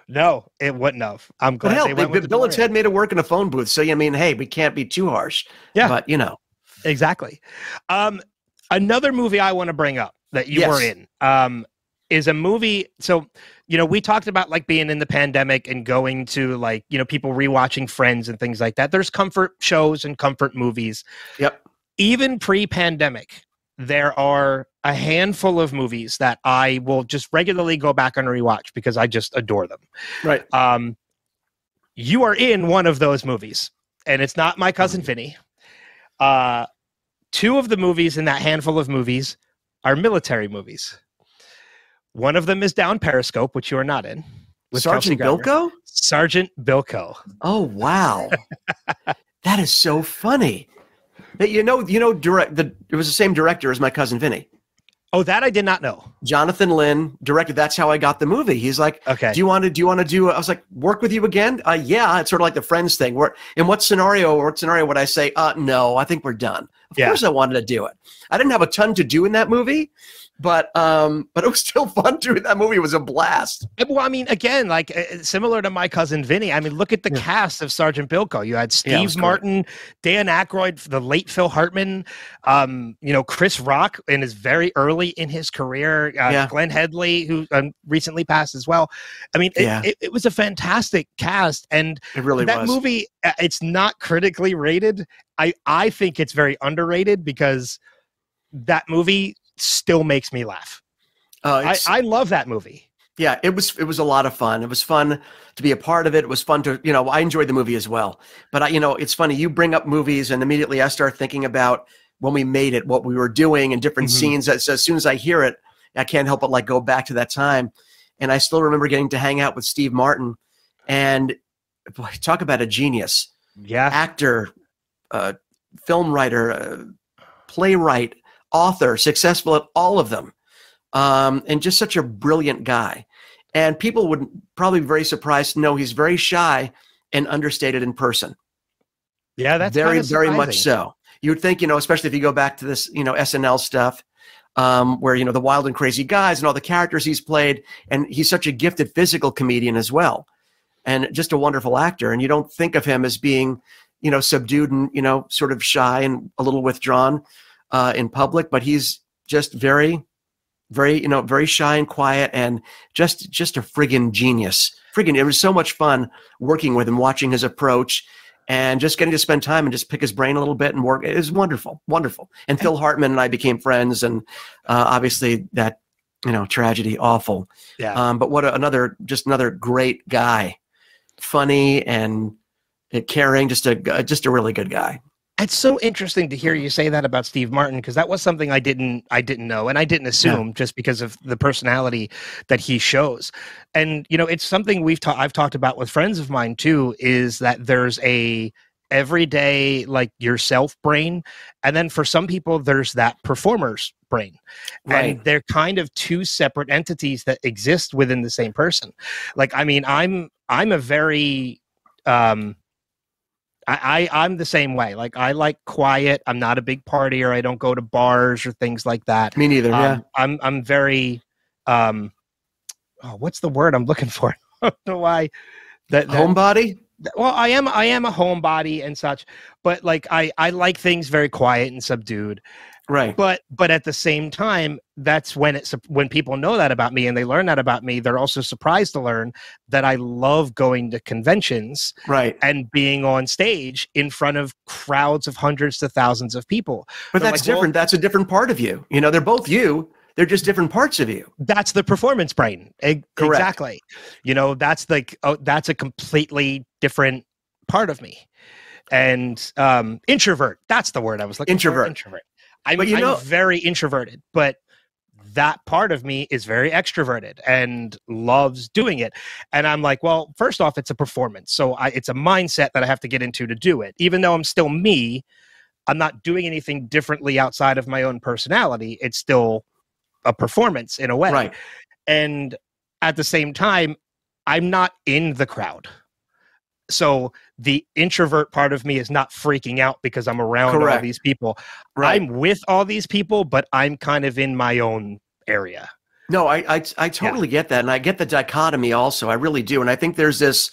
no, it wouldn't have. I'm But glad hell, they they, the Bill and Ted made it work in a phone booth. So I mean, hey, we can't be too harsh. Yeah. But you know, Exactly. Um, another movie I want to bring up that you were in um, is a movie. So, you know, we talked about like being in the pandemic and going to like, you know, people rewatching Friends and things like that. There's comfort shows and comfort movies. Yep. Even pre pandemic, there are a handful of movies that I will just regularly go back and rewatch because I just adore them. right? Um, you are in one of those movies, and it's not my cousin Vinny. Uh, two of the movies in that handful of movies are military movies. One of them is Down Periscope, which you are not in. with Sergeant Bilko. Sergeant Bilko. Oh wow, <laughs> that is so funny. That you know, you know, direct. The it was the same director as my cousin Vinny. Oh, that I did not know. Jonathan Lynn directed. That's how I got the movie. He's like, Okay. "Do you want to? Do you want to do?" I was like, "Work with you again?" Uh, yeah. It's sort of like the Friends thing. Where in what scenario or what scenario would I say, "Uh, no, I think we're done." Of Yeah. course, I wanted to do it. I didn't have a ton to do in that movie, but um, but it was still <laughs> fun doing that movie. It was a blast. Uh, Well, I mean, again, like uh, similar to my cousin Vinny. I mean, look at the Yeah. cast of Sergeant Bilko. You had Yeah, Steve great. Martin, Dan Aykroyd, the late Phil Hartman, um, you know, Chris Rock, and is very early in his career. Uh, Yeah. Glenn Headley, who um, recently passed as well. I mean, it, Yeah. it, it was a fantastic cast, and It really that was. movie, uh, it's not critically rated. I I think it's very underrated because that movie still makes me laugh. Uh, I, I love that movie. yeah, it was it was a lot of fun. It was fun to be a part of it. It was fun to you know I enjoyed the movie as well. But I, you know it's funny you bring up movies and immediately I start thinking about when we made it, what we were doing, and different Mhm. scenes. As, as soon as I hear it, I can't help but like go back to that time. And I still remember getting to hang out with Steve Martin, and boy, talk about a genius Yeah. actor, uh, film writer, uh, playwright, author, successful at all of them, um, and just such a brilliant guy. And people would probably be very surprised to know he's very shy and understated in person. Yeah, that's very, very much so. You would think, you know, especially if you go back to this, you know, SNL stuff, um, where you know the wild and crazy guys and all the characters he's played, and he's such a gifted physical comedian as well, and just a wonderful actor. And you don't think of him as being, you know, subdued and you know, sort of shy and a little withdrawn uh, in public, but he's just very, very, you know, very shy and quiet, and just just a friggin' genius. Friggin', it was so much fun working with him, watching his approach and just getting to spend time and just pick his brain a little bit and work. It was wonderful wonderful. And phil hartman and i became friends and uh, obviously that you know tragedy awful. Yeah. um, but what a, another just another great guy. Funny and caring just a, just a really good guy It's so interesting to hear you say that about Steve Martin because that was something I didn't I didn't know and I didn't assume just because of the personality that he shows. And you know, it's something we've ta- I've talked about with friends of mine too is that there's a everyday like yourself brain and then for some people there's that performer's brain Right. and they're kind of two separate entities that exist within the same person like i mean i'm i'm a very um I, I i'm the same way like i like quiet i'm not a big partier i don't go to bars or things like that Me neither. um, yeah. i'm i'm very um oh, what's the word i'm looking for <laughs> i don't know why that, that- Homebody. well i am i am a homebody and such but like i i like things very quiet and subdued Right. but but at the same time that's when it's when people know that about me and they learn that about me they're also surprised to learn that i love going to conventions Right. and being on stage in front of crowds of hundreds to thousands of people But They're that's like, well- different. that's a different part of you. You know, they're both you. They're just different parts of you. that's the performance brain Correct. exactly you know that's like oh, that's a completely different part of me and um introvert that's the word i was looking Introvert. for introvert i'm, But you I'm very introverted but that part of me is very extroverted and loves doing it. And i'm like well first off it's a performance. So I, it's a mindset that i have to get into to do it. Even though i'm still me i'm not doing anything differently outside of my own personality. It's still a performance in a way. Right. and at the same time i'm not in the crowd so the introvert part of me is not freaking out because i'm around all these people Right. i'm with all these people but i'm kind of in my own area No, I, I I totally get that, and I get the dichotomy also. I really do, and I think there's this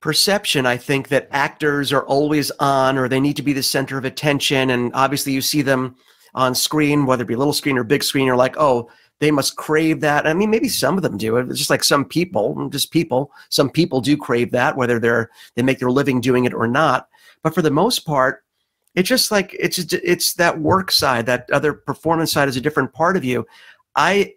perception. I think that actors are always on, or they need to be the center of attention, and obviously you see them on screen, whether it be little screen or big screen. You're like, oh, they must crave that. I mean, maybe some of them do. It's just like some people, just people. Some people do crave that, whether they're they make their living doing it or not. But for the most part, it's just like it's just, it's that work side, that other performance side is a different part of you. I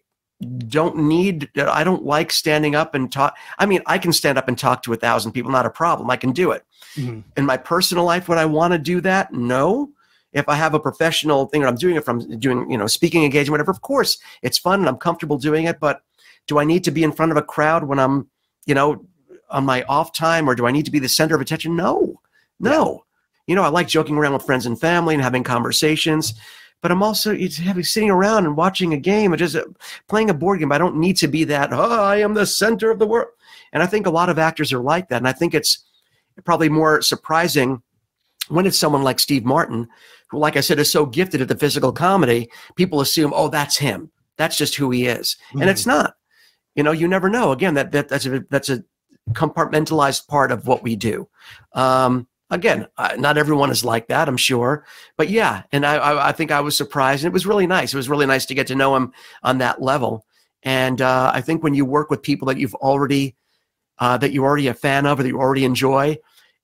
don't need I don't like standing up and talk. I mean, I can stand up and talk to a thousand people, not a problem. I can do it. Mm-hmm. In my personal life, would I want to do that? No. If I have a professional thing that I'm doing it from doing, you know, speaking engagement, whatever, of course it's fun and I'm comfortable doing it. But do I need to be in front of a crowd when I'm, you know, on my off time or do I need to be the center of attention? No. No. You know, I like joking around with friends and family and having conversations but I'm also having sitting around and watching a game and just uh, playing a board game. I don't need to be that. Oh, I am the center of the world. And I think a lot of actors are like that. And I think it's probably more surprising when it's someone like Steve Martin, like I said, is so gifted at the physical comedy. People assume, oh, that's him. That's just who he is, and it's not. You know, you never know. Again, that, that that's a that's a compartmentalized part of what we do. Um, again, uh, not everyone is like that, I'm sure, but yeah, and I, I, I think I was surprised, and it was really nice. It was really nice to get to know him on that level. And uh, I think when you work with people that you've already uh, that you're already a fan of or that you already enjoy,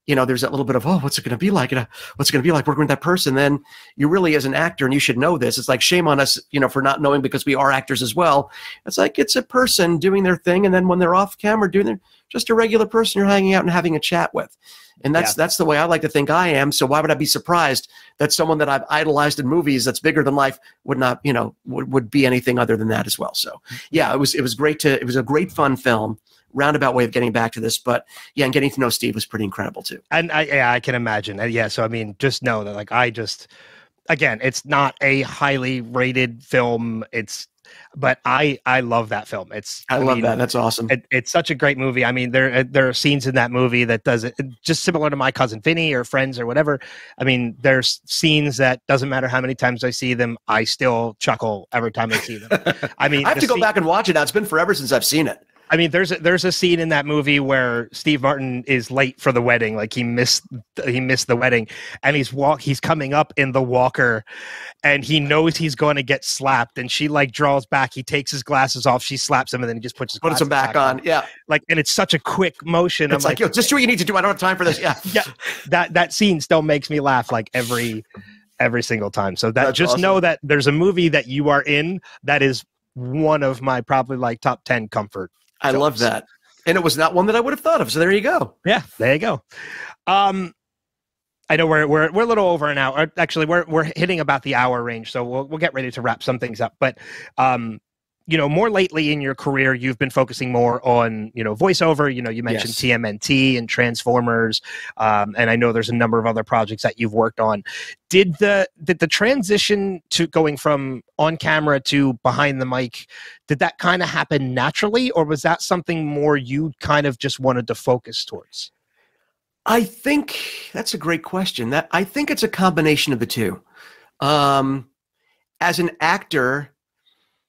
you know, there's that little bit of oh, what's it going to be like? Uh, What's it going to be like working with that person? Then you really, as an actor, and you should know this. It's like shame on us, you know, for not knowing because we are actors as well. It's like it's a person doing their thing, and then when they're off camera doing their just a regular person you're hanging out and having a chat with. And that's Yeah. that's the way I like to think I am. So why would I be surprised that someone that I've idolized in movies that's bigger than life would not, you know, would, would be anything other than that as well. So yeah, it was it was great to it was a great fun film. Roundabout way of getting back to this, but yeah, and getting to know Steve was pretty incredible too. and I, yeah, I can imagine. And yeah, so I mean, just know that like I just again, it's not a highly rated film. It's but I I love that film. It's I, love mean, that. That's awesome. It, it's such a great movie. I mean, there there are scenes in that movie that does it just similar to my cousin Vinny or Friends or whatever. I mean, there's scenes that doesn't matter how many times I see them, I still chuckle every time I see them. <laughs> I mean, I have to go scene- back and watch it now. It's been forever since I've seen it. I mean, there's a, there's a scene in that movie where Steve Martin is late for the wedding, like he missed he missed the wedding, and he's walk he's coming up in the walker, and he knows he's going to get slapped, and she like draws back. He takes his glasses off, she slaps him, and then he just puts his Puts glasses them back on. Yeah. Like, and it's such a quick motion. It's I'm like, yo, just do what you need to do. I don't have time for this. Yeah. <laughs> yeah, that that scene still makes me laugh like every every single time. So that That's just awesome. know that there's a movie that you are in that is one of my probably like top ten comfort I love that. And it was not one that I would have thought of. So there you go. Yeah, there you go. Um, I know we're we're we're a little over an hour. Actually, we're we're hitting about the hour range, so we'll we'll get ready to wrap some things up. But um, you know, more lately in your career, you've been focusing more on, you know, voiceover. You know, you mentioned Yes. TMNT and Transformers, um, and I know there's a number of other projects that you've worked on. Did the did the transition to going from on camera to behind the mic, did that kind of happen naturally, or was that something more you kind of just wanted to focus towards? I think that's a great question. That I think it's a combination of the two. Um, as an actor,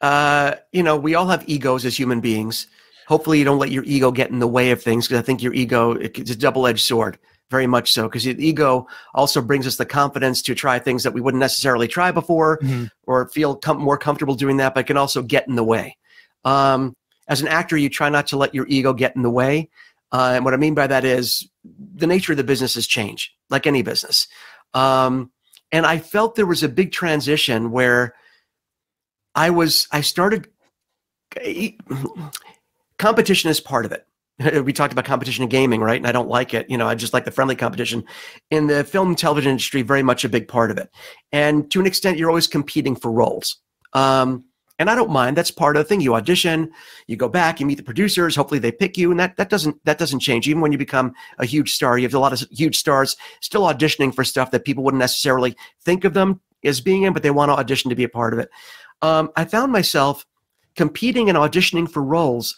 uh, you know, we all have egos as human beings. Hopefully, you don't let your ego get in the way of things because I think your ego it's a double-edged sword, very much so. Because the ego also brings us the confidence to try things that we wouldn't necessarily try before, or feel com- more comfortable doing that, but can also get in the way. Um, as an actor, you try not to let your ego get in the way. Uh, and what I mean by that is the nature of the business has changed, like any business. Um, and I felt there was a big transition where I was, I started, competition is part of it. <laughs> We talked about competition in gaming, right? And I don't like it. You know, I just like the friendly competition. In the film and television industry, very much a big part of it. And to an extent, you're always competing for roles. Um, and I don't mind. That's part of the thing. You audition, you go back, you meet the producers. Hopefully, they pick you, and that that doesn't that doesn't change. Even when you become a huge star, you have a lot of huge stars still auditioning for stuff that people wouldn't necessarily think of them as being in, but they want to audition to be a part of it. Um, I found myself competing and auditioning for roles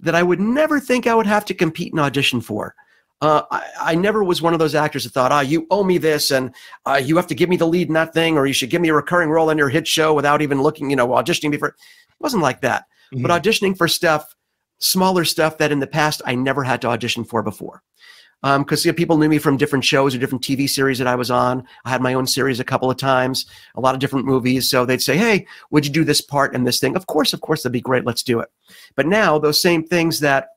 that I would never think I would have to compete and audition for. Uh, I, I never was one of those actors that thought, ah, you owe me this and uh, you have to give me the lead in that thing, or you should give me a recurring role in your hit show without even looking, you know, auditioning before. It wasn't like that. But auditioning for stuff, smaller stuff that in the past I never had to audition for before. Um, because people knew me from different shows or different TV series that I was on. I had my own series a couple of times, a lot of different movies. So they'd say, hey, would you do this part and this thing? Of course, of course, that'd be great. Let's do it. But now, those same things that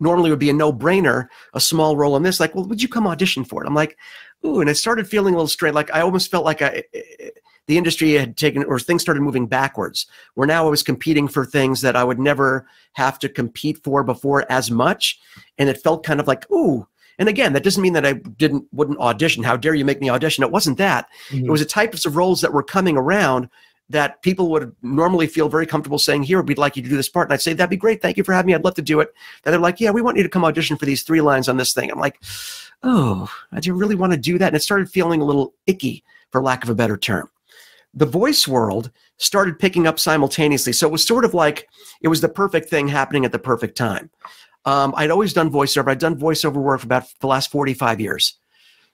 normally would be a no-brainer, a small role in this, like, well, would you come audition for it? I'm like, ooh, and it started feeling a little straight. Like I almost felt like I, eh, eh, the industry had taken, or things started moving backwards. Where now I was competing for things that I would never have to compete for before as much, and it felt kind of like, ooh. And again, that doesn't mean that I didn't wouldn't audition. How dare you make me audition? It wasn't that. It mm-hmm. was a types of roles that were coming around that people would normally feel very comfortable saying, "Here, we'd like you to do this part." And I'd say, "That'd be great. Thank you for having me. I'd love to do it." And they're like, "Yeah, we want you to come audition for these three lines on this thing." I'm like, "Oh, I do really want to do that." And it started feeling a little icky, for lack of a better term. The voice world started picking up simultaneously, so it was sort of like it was the perfect thing happening at the perfect time. Um, I'd always done voiceover. I'd done voiceover work for about the last 45 years.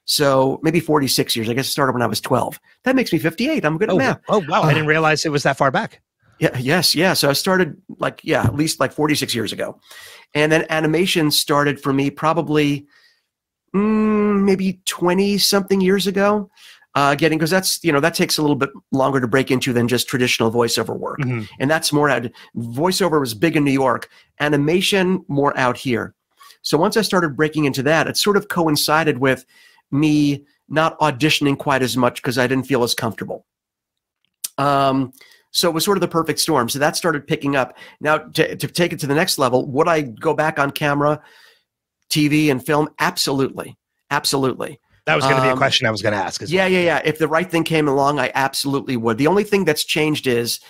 So maybe 46 years. I guess it started when I was 12. That makes me 58. I'm good at Oh, math. oh wow! I didn't realize it was that far back. Yeah, yes, yeah. So I started like, yeah, at least like 46 years ago. And then animation started for me probably mm, maybe 20 something years ago. Uh, getting because that's you know that takes a little bit longer to break into than just traditional voiceover work, Mhm. and that's more out. Voiceover was big in New York, animation more out here. So once I started breaking into that, it sort of coincided with me not auditioning quite as much because I didn't feel as comfortable. Um, so it was sort of the perfect storm. So that started picking up. Now, to, to take it to the next level, would I go back on camera, TV, and film? Absolutely. Absolutely. That was going to be a Um, question I was going to ask. Yeah, well. yeah, yeah. If the right thing came along, I absolutely would. The only thing that's changed is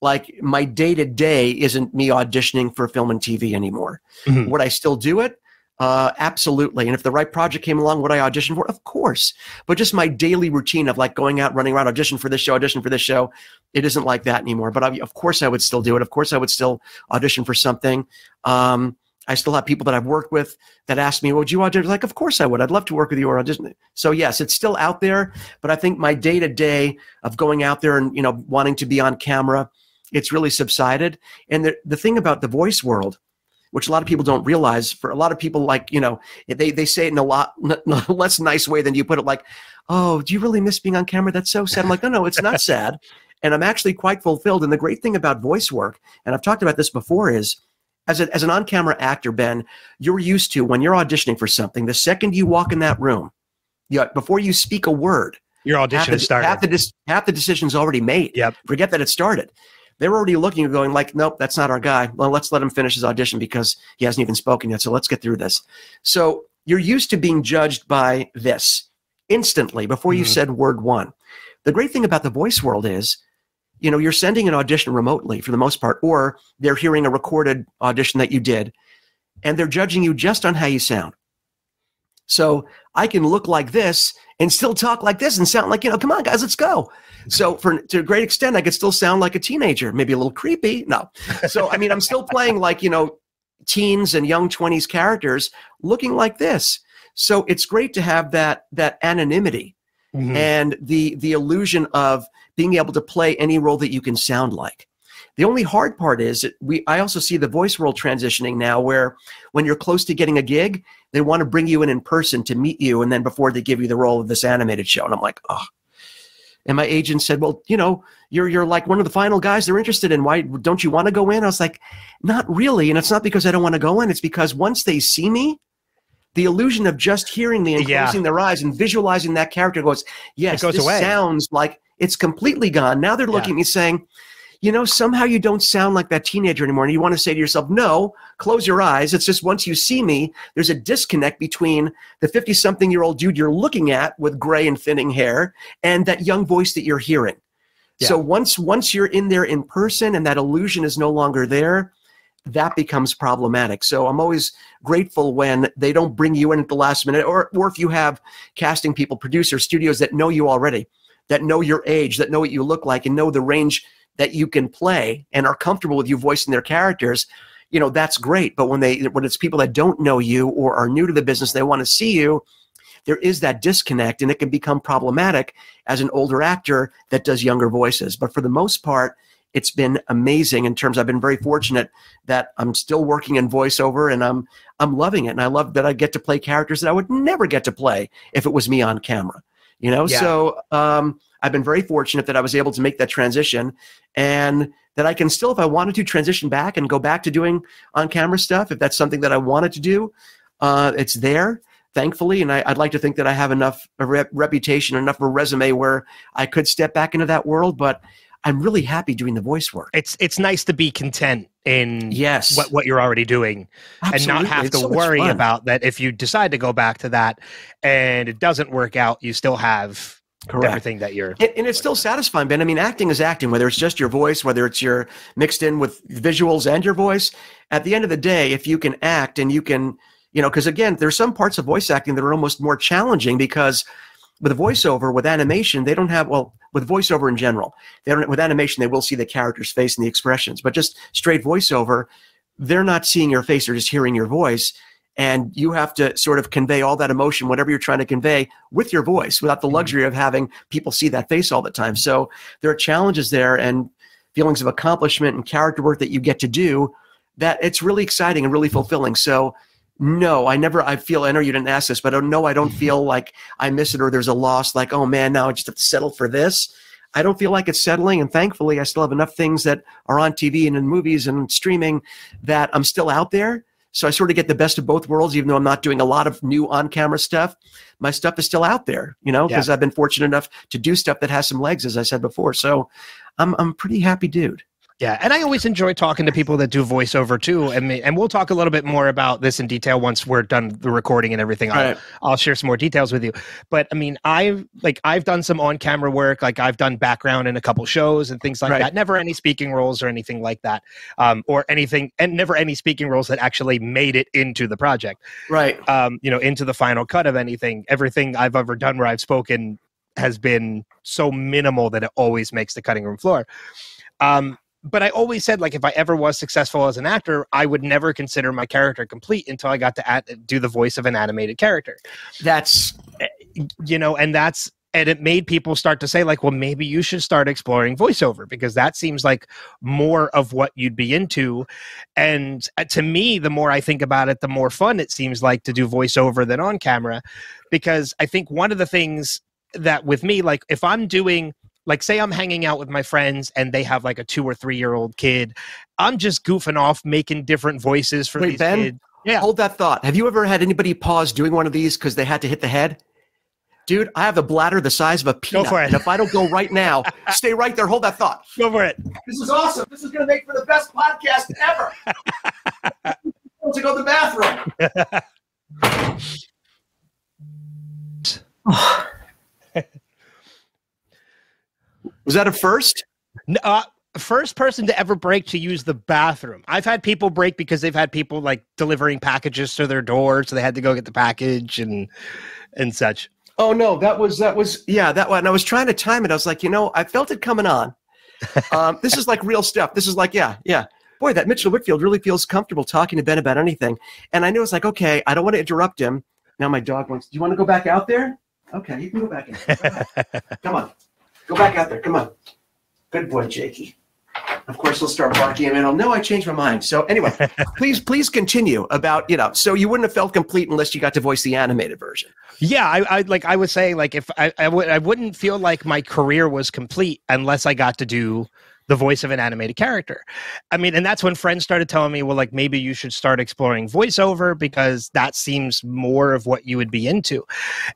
like my day to day isn't me auditioning for film and TV anymore. Mhm. Would I still do it? Uh, absolutely. And if the right project came along, would I audition for it? Of course. But just my daily routine of like going out, running around, audition for this show, audition for this show, it isn't like that anymore. But I, of course, I would still do it. Of course, I would still audition for something. Um, I still have people that I've worked with that ask me, well, "Would you audition?" Like, of course I would. I'd love to work with you or audition. So yes, it's still out there. But I think my day to day of going out there and you know wanting to be on camera, it's really subsided. And the the thing about the voice world, which a lot of people don't realize, for a lot of people, like you know, they they say it in a lot <laughs> n- less nice way than you put it. Like, oh, do you really miss being on camera? That's so sad. I'm like, no, no, it's not <laughs> sad. And I'm actually quite fulfilled. And the great thing about voice work, and I've talked about this before, is as, a, as an on-camera actor, Ben, you're used to when you're auditioning for something, the second you walk in that room, you, before you speak a word, Your half audition the, has started. half the, half the decision's already made. Yep. Forget that it started. They're already looking and going like, nope, that's not our guy. Well, let's let him finish his audition because he hasn't even spoken yet. So let's get through this. So you're used to being judged by this instantly before you Mhm. said word one. The great thing about the voice world is you know, you're sending an audition remotely for the most part, or they're hearing a recorded audition that you did, and they're judging you just on how you sound. So I can look like this and still talk like this and sound like, you know, come on, guys, let's go. So for to a great extent, I could still sound like a teenager, maybe a little creepy. No. So I mean, I'm still playing like, you know, teens and young 20s characters looking like this. So it's great to have that that anonymity mm-hmm. and the the illusion of being able to play any role that you can sound like. The only hard part is we I also see the voice world transitioning now where when you're close to getting a gig, they want to bring you in in person to meet you and then before they give you the role of this animated show and I'm like, "Oh, and my agent said, "Well, you know, you're you're like one of the final guys they're interested in. Why don't you want to go in?" I was like, "Not really." And it's not because I don't want to go in. It's because once they see me, the illusion of just hearing me and yeah. closing their eyes and visualizing that character goes, "Yes, it goes this away. sounds like it's completely gone." Now they're looking yeah. at me saying, you know, somehow you don't sound like that teenager anymore. And you want to say to yourself, no, close your eyes. It's just once you see me, there's a disconnect between the 50 something year old dude you're looking at with gray and thinning hair and that young voice that you're hearing. Yeah. So once once you're in there in person and that illusion is no longer there, that becomes problematic. So I'm always grateful when they don't bring you in at the last minute, or or if you have casting people, producers, studios that know you already, that know your age, that know what you look like, and know the range that you can play and are comfortable with you voicing their characters, you know, that's great. But when they when it's people that don't know you or are new to the business, they want to see you, there is that disconnect and it can become problematic as an older actor that does younger voices. But for the most part, it's been amazing in terms I've been very fortunate that I'm still working in voiceover and I'm I'm loving it and I love that I get to play characters that I would never get to play if it was me on camera. You know, yeah. so um I've been very fortunate that I was able to make that transition and that I can still, if I wanted to, transition back and go back to doing on camera stuff. If that's something that I wanted to do, uh, it's there, thankfully. And I, would like to think that I have enough a rep- reputation, enough of a resume where I could step back into that world. But I'm really happy doing the voice work. It's it's nice to be content in yes what, what you're already doing Absolutely. and not have it's to so worry about that if you decide to go back to that and it doesn't work out, you still have Correct. everything that you're and, and, it's still satisfying ben i mean acting is acting whether it's just your voice whether it's your mixed in with visuals and your voice at the end of the day if you can act and you can you know because again there's some parts of voice acting that are almost more challenging because with a voiceover with animation they don't have well with voiceover in general they don't with animation they will see the character's face and the expressions but just straight voiceover they're not seeing your face or just hearing your voice and you have to sort of convey all that emotion whatever you're trying to convey with your voice without the mm-hmm. luxury of having people see that face all the time so there are challenges there and feelings of accomplishment and character work that you get to do that it's really exciting and really fulfilling so no i never i feel i know you didn't ask this but no i don't mm-hmm. feel like i miss it or there's a loss like oh man now i just have to settle for this I don't feel like it's settling. And thankfully, I still have enough things that are on TV and in movies and streaming that I'm still out there so I sort of get the best of both worlds, even though I'm not doing a lot of new on camera stuff. My stuff is still out there, you know, because yeah. I've been fortunate enough to do stuff that has some legs, as I said before. So I'm, I'm pretty happy dude. Yeah, and I always enjoy talking to people that do voiceover too, and and we'll talk a little bit more about this in detail once we're done the recording and everything. I'll, right. I'll share some more details with you. But I mean, I've like I've done some on camera work, like I've done background in a couple shows and things like right. that. Never any speaking roles or anything like that, um, or anything, and never any speaking roles that actually made it into the project. Right. Um, you know, into the final cut of anything. Everything I've ever done where I've spoken has been so minimal that it always makes the cutting room floor. Um, but I always said like if I ever was successful as an actor, I would never consider my character complete until I got to add, do the voice of an animated character. That's eh, you know, and that's and it made people start to say like, well, maybe you should start exploring voiceover because that seems like more of what you'd be into. And uh, to me, the more I think about it, the more fun it seems like to do voiceover than on camera, because I think one of the things that with me, like if I'm doing like say i'm hanging out with my friends and they have like a two or three year old kid i'm just goofing off making different voices for Wait, these ben, kids yeah hold that thought have you ever had anybody pause doing one of these because they had to hit the head dude i have a bladder the size of a peanut go for it. and if i don't go right now stay right there hold that thought go for it this is awesome this is going to make for the best podcast ever to go to the bathroom oh. Was that a first? Uh, first person to ever break to use the bathroom. I've had people break because they've had people like delivering packages to their door, so they had to go get the package and and such. Oh no, that was that was yeah that one. I was trying to time it. I was like, you know, I felt it coming on. <laughs> Um, this is like real stuff. This is like yeah yeah. Boy, that Mitchell Whitfield really feels comfortable talking to Ben about anything. And I knew it's like, okay, I don't want to interrupt him. Now my dog wants. Do you want to go back out there? Okay, you can go back in. Come on, <laughs> go back out there. Come on. Good boy, Jakey. Of course, he'll start barking, and I'll know I changed my mind. So anyway, <laughs> please, please continue about you know. So you wouldn't have felt complete unless you got to voice the animated version. Yeah, I, I like I was saying like if I I, would, I wouldn't feel like my career was complete unless I got to do the voice of an animated character. I mean, and that's when friends started telling me, well, like maybe you should start exploring voiceover because that seems more of what you would be into.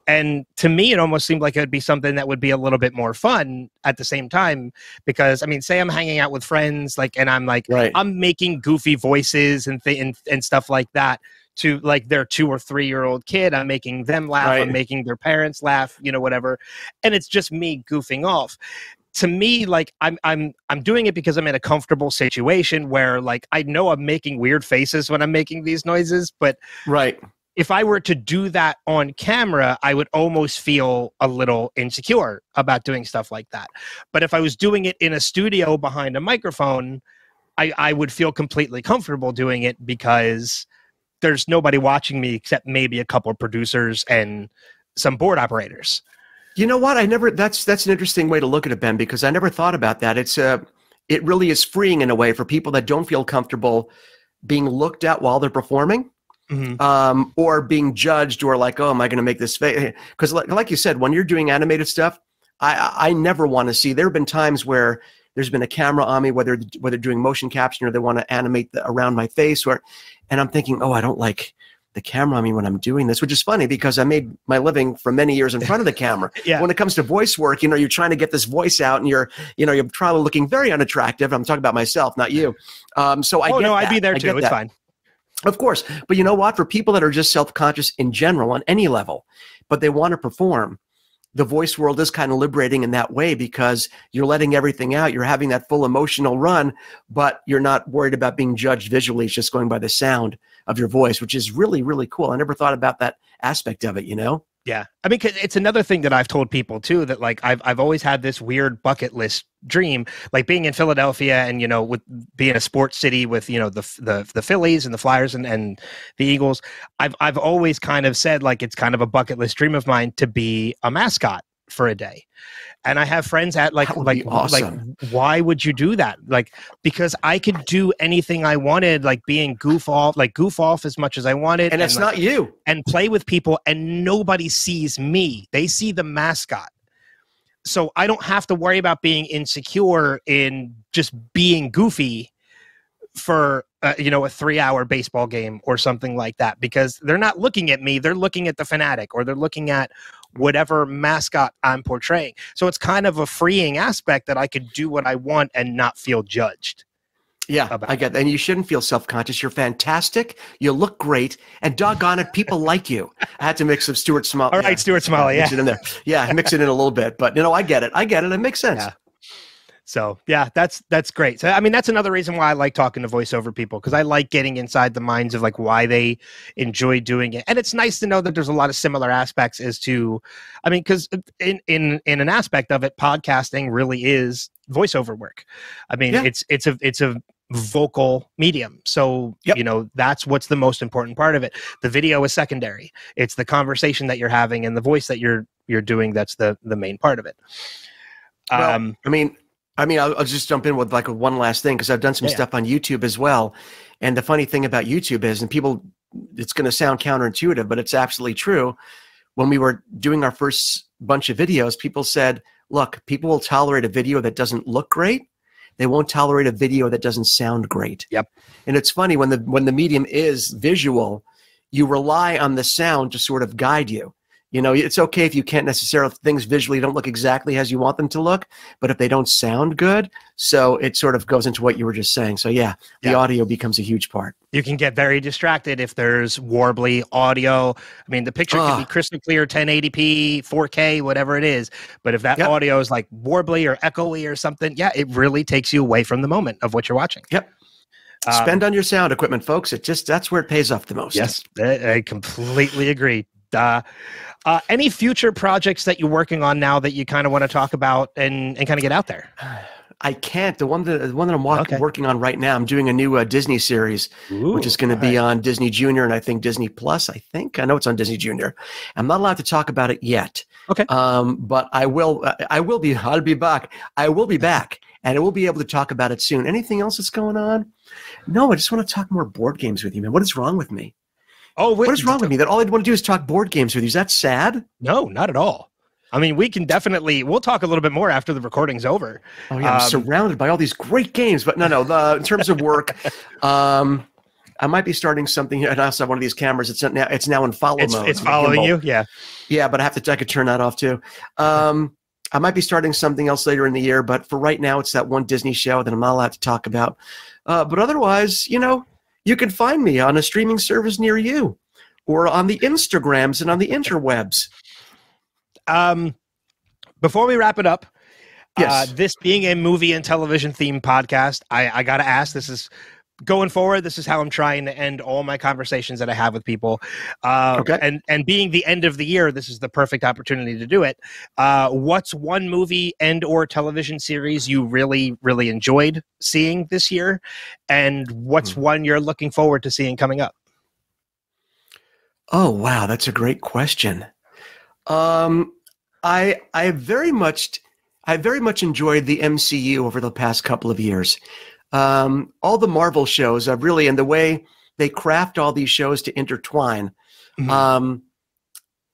And to me, it almost seemed like it would be something that would be a little bit more fun at the same time. Because I mean, say I'm hanging out with friends, like, and I'm like, right. I'm making goofy voices and, th- and and stuff like that to like their two or three year old kid. I'm making them laugh. Right. I'm making their parents laugh, you know, whatever. And it's just me goofing off to me like i'm i'm i'm doing it because i'm in a comfortable situation where like i know i'm making weird faces when i'm making these noises but right. if i were to do that on camera i would almost feel a little insecure about doing stuff like that. But if i was doing it in a studio behind a microphone i i would feel completely comfortable doing it because there's nobody watching me except maybe a couple of producers and some board operators you know what? I never. That's that's an interesting way to look at it, Ben, because I never thought about that. It's a. Uh, it really is freeing in a way for people that don't feel comfortable being looked at while they're performing. Mm-hmm. Um, or being judged, or like, oh, am I going to make this face? <laughs> Because, like, like you said, when you're doing animated stuff, I I never want to see. There have been times where there's been a camera on me, whether whether doing motion capture or they want to animate the, around my face, or, and I'm thinking, oh, I don't like the camera on me when I'm doing this, which is funny because I made my living for many years in front of the camera. <laughs> yeah. When it comes to voice work, you know, you're trying to get this voice out and you're, you know, you're probably looking very unattractive. I'm talking about myself, not you. Um, so I oh, no, that. I'd be there too. It's that. fine. Of course. But you know what? For people that are just self conscious in general on any level, but they want to perform, the voice world is kind of liberating in that way because you're letting everything out. You're having that full emotional run, but you're not worried about being judged visually. It's just going by the sound of your voice, which is really, really cool. I never thought about that aspect of it, you know? Yeah. I mean, it's another thing that I've told people too that like I've, I've always had this weird bucket list dream, like being in Philadelphia and, you know, with being a sports city with, you know, the, the, the Phillies and the Flyers and, and the Eagles. I've, I've always kind of said like it's kind of a bucket list dream of mine to be a mascot for a day and I have friends at like like awesome. like why would you do that? Like because I could do anything I wanted, like being goof off, like goof off as much as I wanted, and, and it's like, not you, and play with people, and nobody sees me. They see the mascot. So I don't have to worry about being insecure in just being goofy for uh, you know a three hour baseball game or something like that because they're not looking at me they're looking at the Phanatic or they're looking at whatever mascot i'm portraying so it's kind of a freeing aspect that i could do what i want and not feel judged yeah, I get that. And you shouldn't feel self conscious. You're fantastic. You look great. And doggone it, people <laughs> like you. I had to mix some Stuart Smalley. All right, yeah, Stuart Smalley. Yeah. Mix it in there. Yeah, mix it in a little bit. But, you know, I get it. I get it. It makes sense. Yeah. So yeah, that's that's great. So I mean, that's another reason why I like talking to voiceover people because I like getting inside the minds of like why they enjoy doing it, and it's nice to know that there's a lot of similar aspects as to, I mean, because in in in an aspect of it, podcasting really is voiceover work. I mean, yeah. it's it's a it's a vocal medium. So, yep. you know, that's what's the most important part of it. The video is secondary. It's the conversation that you're having and the voice that you're you're doing that's the the main part of it. Well, um, I mean, I mean, I'll, I'll, just jump in with like one last thing because I've done some yeah. stuff on YouTube as well. And the funny thing about YouTube is, and people, it's going to sound counterintuitive, but it's absolutely true. When we were doing our first bunch of videos, people said, look, people will tolerate a video that doesn't look great. They won't tolerate a video that doesn't sound great. Yep. And it's funny when the when the medium is visual, you rely on the sound to sort of guide you You know, it's okay if you can't necessarily things visually don't look exactly as you want them to look, but if they don't sound good, so it sort of goes into what you were just saying. So yeah, the Yeah. audio becomes a huge part. You can get very distracted if there's warbly audio. I mean, the picture can be crystal clear, 1080p, 4K, whatever it is. But if that Yep. audio is like warbly or echoey or something, yeah, it really takes you away from the moment of what you're watching. Yep. Um, Spend on your sound equipment, folks. It just that's where it pays off the most. Yes, I, I completely agree. Uh, uh, any future projects that you're working on now that you kind of want to talk about and, and kind of get out there? I can't. The one that the one that I'm wa- Okay. working on right now, I'm doing a new uh, Disney series, which is going to be on Disney Junior and I think Disney Plus. I think I know it's on Disney Junior. I'm not allowed to talk about it yet. Okay. Um, but I will. I- I will be. <laughs> I'll be back. I will be back, and I will be able to talk about it soon. Anything else that's going on? No, I just want to talk more board games with you, man. What is wrong with me? Oh, wait, What is wrong with me? That all I want to do is talk board games with you. Is that sad? No, not at all. I mean, we can definitely. We'll talk a little bit more after the recording's over. Oh yeah, I'm Um, surrounded by all these great games, but no, no. The, in terms of work, <laughs> um, I might be starting something here. And I also have one of these cameras. It's now it's now in follow It's mode. it's following you. Yeah. Yeah, but I have to. I could turn that off too. Um, I might be starting something else later in the year, but for right now, it's that one Disney show that I'm not allowed to talk about. Uh, but otherwise, you know, you can find me on a streaming service near you, or on the Instagrams and on the interwebs. Um, before we wrap it up, Yes. uh, this being a movie and television themed podcast, I, I got to ask. This is going forward. This is how I'm trying to end all my conversations that I have with people. Uh, Okay. And and being the end of the year, this is the perfect opportunity to do it. Uh, what's one movie and or television series you really really enjoyed seeing this year, and what's Hmm. one you're looking forward to seeing coming up? Oh wow, that's a great question. Um, I I very much I very much enjoyed the MCU over the past couple of years. Um, all the Marvel shows, I've really and the way they craft all these shows to intertwine. Mhm. Um,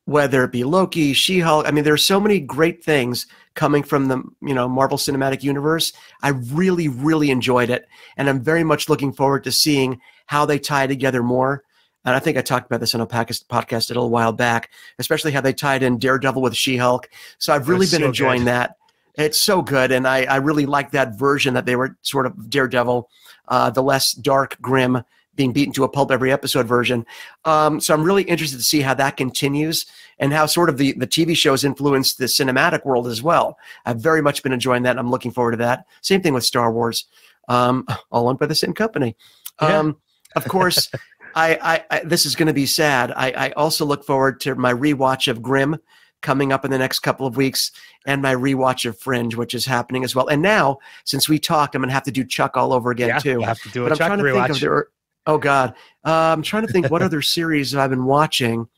whether it be Loki, She-Hulk, I mean, there's so many great things coming from the you know Marvel Cinematic Universe. I really, really enjoyed it, and I'm very much looking forward to seeing how they tie together more. And I think I talked about this on a podcast podcast a little while back, especially how they tied in Daredevil with She-Hulk. So I've really That's been so enjoying good. that. It's so good, and I, I really like that version that they were sort of Daredevil, uh, the less dark, grim, being beaten to a pulp every episode version. Um, so I'm really interested to see how that continues and how sort of the, the TV shows influence the cinematic world as well. I've very much been enjoying that. And I'm looking forward to that. Same thing with Star Wars, um, all owned by the same company. Yeah. Um, of course, <laughs> I, I, I this is going to be sad. I, I also look forward to my rewatch of Grimm coming up in the next couple of weeks and my rewatch of Fringe, which is happening as well. And now, since we talked, I'm going to have to do Chuck all over again yeah, too have to do but a I'm Chuck trying to think of there. Oh God, uh, I'm trying to think what other <laughs> series I've been watching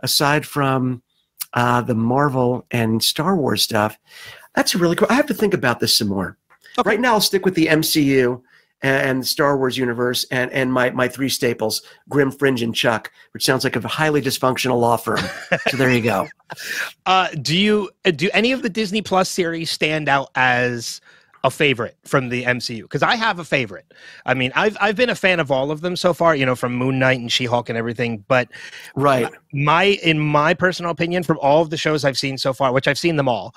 aside from uh, the Marvel and Star Wars stuff. That's really cool. I have to think about this some more. Okay. Right now, I'll stick with the MCU and the Star Wars universe and and my my three staples: Grimm, Fringe, and Chuck, which sounds like a highly dysfunctional law firm. <laughs> so there you go. Uh, do you uh, do any of the Disney Plus series stand out as a favorite from the MCU? Because I have a favorite. I mean, I've I've been a fan of all of them so far. You know, from Moon Knight and She Hulk and everything. But Right. my, in my personal opinion, from all of the shows I've seen so far, which I've seen them all,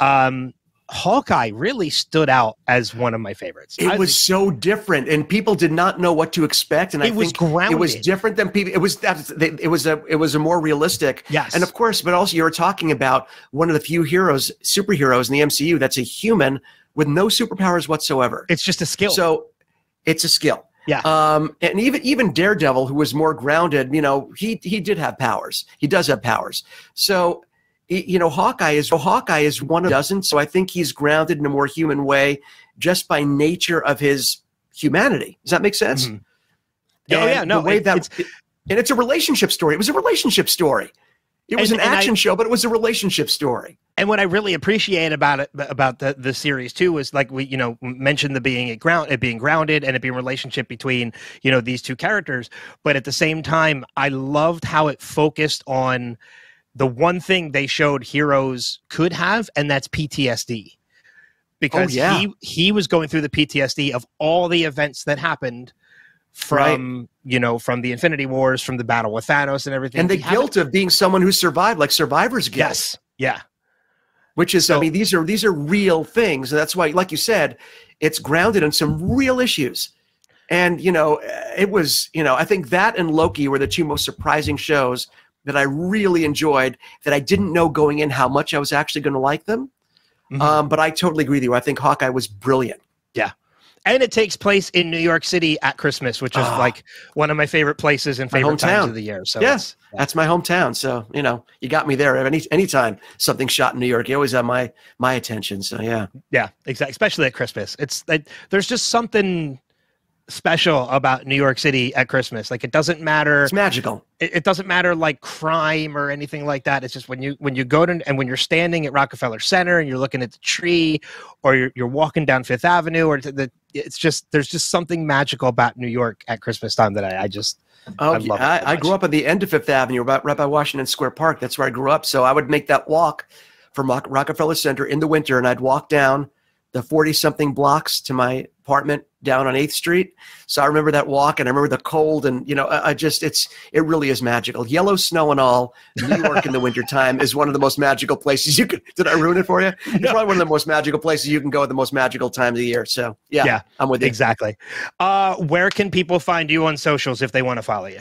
um, Hawkeye really stood out as one of my favorites. It I was think so different, and people did not know what to expect. And I it was think grounded. it was different than people. It was that. it was a it was a more realistic. yes, And of course, but also you were talking about one of the few heroes, superheroes in the MCU that's a human with no superpowers whatsoever. it's just a skill. So it's a skill. Yeah. Um, and even even Daredevil, who was more grounded, you know, he he did have powers. He does have powers. So you know, Hawkeye is Hawkeye is one of dozen. So I think he's grounded in a more human way, just by nature of his humanity. Does that make sense? Mhm. Yeah, oh, yeah, no, the way it- that it's- and it's a relationship story. It was a relationship story. It was And- an and I- action show, but it was a relationship story. and what I really appreciate about it about the the series too is like we you know mentioned the being it ground it being grounded and it being relationship between you know these two characters, but at the same time I loved how it focused on the one thing they showed heroes could have, and that's PTSD. Because oh, yeah. he he was going through the PTSD of all the events that happened from you know from the Infinity Wars, from the battle with Thanos and everything, and the We haven't- guilt of being someone who survived, like survivor's guilt. Yes, yeah, which is i mean these are these are real things and that's why like you said it's grounded in some real issues and you know it was you know i think that and loki were the two most surprising shows that i really enjoyed that i didn't know going in how much i was actually going to like them Mhm. um, but i totally agree with you i think hawkeye was brilliant Yeah. and it takes place in New York City at Christmas, which is Ah. like one of my favorite places and favorite times hometown. of the year. So yes it's- that's my hometown so you know you got me there any anytime something shot in new york you always have my my attention so yeah Yeah, exactly. Especially at Christmas. It's like there's just something special about New York City at Christmas. Like it doesn't matter. it's magical It, it doesn't matter like crime or anything like that. It's just when you when you go to and when you're standing at Rockefeller Center and you're looking at the tree, or you're you're walking down Fifth Avenue, or the it's just there's just something magical about New York at Christmas time that I, I just Oh, I I, love it so I, I grew up at the end of Fifth Avenue, right, right by Washington Square Park. That's where I grew up. So I would make that walk from Rockefeller Center in the winter, and I'd walk down the 40 something blocks to my apartment down on 8th Street. So I remember that walk and I remember the cold and you know I, I just it's it really is magical. Yellow snow and all, New York in the wintertime is one of the most magical places you could did I ruin it for you? It's No. probably one of the most magical places you can go at the most magical time of the year. So yeah, Yeah, I'm with you. exactly. Uh, where can people find you on socials if they want to follow you?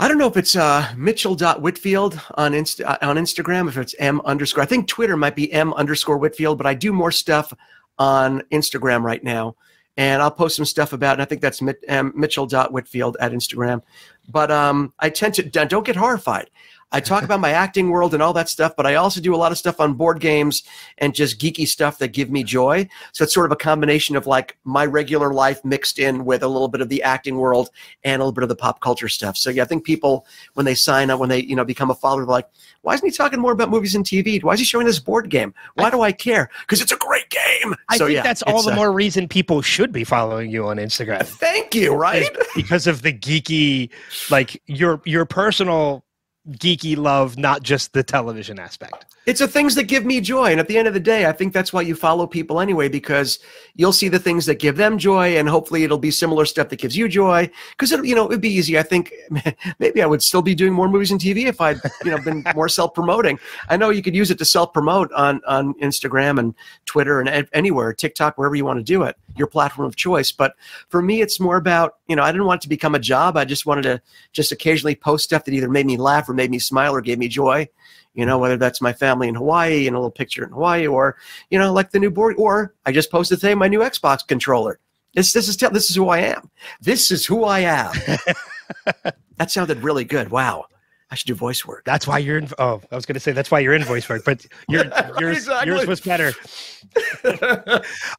I don't know if it's uh, Mitchell.Whitfield on Inst- uh, on Instagram, if it's M underscore. I think Twitter might be M underscore Whitfield, but I do more stuff on Instagram right now. And I'll post some stuff about it. I think that's Mit- um, Mitchell.Whitfield at Instagram. But um, I tend to, don't get horrified. I talk about my acting world and all that stuff, but I also do a lot of stuff on board games and just geeky stuff that give me joy. So it's sort of a combination of like my regular life mixed in with a little bit of the acting world and a little bit of the pop culture stuff. So yeah, I think people when they sign up, when they you know become a follower, they're like, why isn't he talking more about movies and TV? Why is he showing this board game? Why do I care? Because it's a great game. I so think yeah, that's all the uh, more reason people should be following you on Instagram. Thank you. Right. because of the geeky like your your personal geeky love not just the television aspect It's the things that give me joy. And at the end of the day, I think that's why you follow people anyway, because you'll see the things that give them joy, and hopefully it'll be similar stuff that gives you joy. Because you know, it'd be easy. I think <laughs> maybe I would still be doing more movies and TV if I'd you know been <laughs> more self promoting. I know you could use it to self promote on on Instagram and Twitter and anywhere, TikTok, wherever you want to do it, your platform of choice. But for me, it's more about you know I didn't want it to become a job. I just wanted to just occasionally post stuff that either made me laugh or made me smile or gave me joy you know, whether that's my family in Hawaii and a little picture in Hawaii, or you know, like the new board, or I just posted today my new Xbox controller. This this is this is who I am. This is who I am. <laughs> that sounded really good. Wow, I should do voice work. that's why you're in oh i was going to say that's why you're in voice work but your <laughs> yours, Exactly. yours was better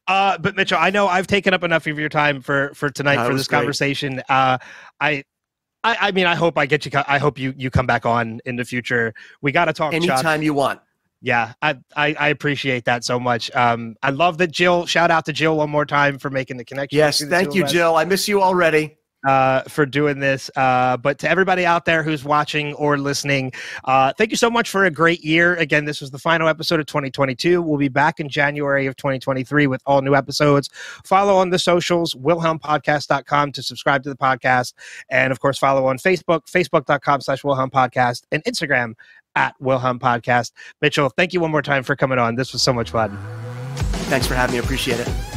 uh but mitchell i know i've taken up enough of your time for for tonight No, for this great. conversation uh i I, I mean, I hope I get you. I hope you you come back on in the future. We got to talk. Chuck. Anytime you want. Yeah, I, I I appreciate that so much. Um, I love that Jill. Shout out to Jill one more time for making the connection. Yes, thank you. Jill. I miss you already. Uh, for doing this. Uh, but to everybody out there who's watching or listening, uh, thank you so much for a great year. Again, this was the final episode of 2022. We'll be back in January of 2023 with all new episodes. Follow on the socials, wilhelmpodcast.com to subscribe to the podcast. And of course, follow on Facebook, facebook.com slash Wilhelm Podcast, and Instagram at Wilhelm Podcast. Mitchell, thank you one more time for coming on. This was so much fun. Thanks for having me. Appreciate it.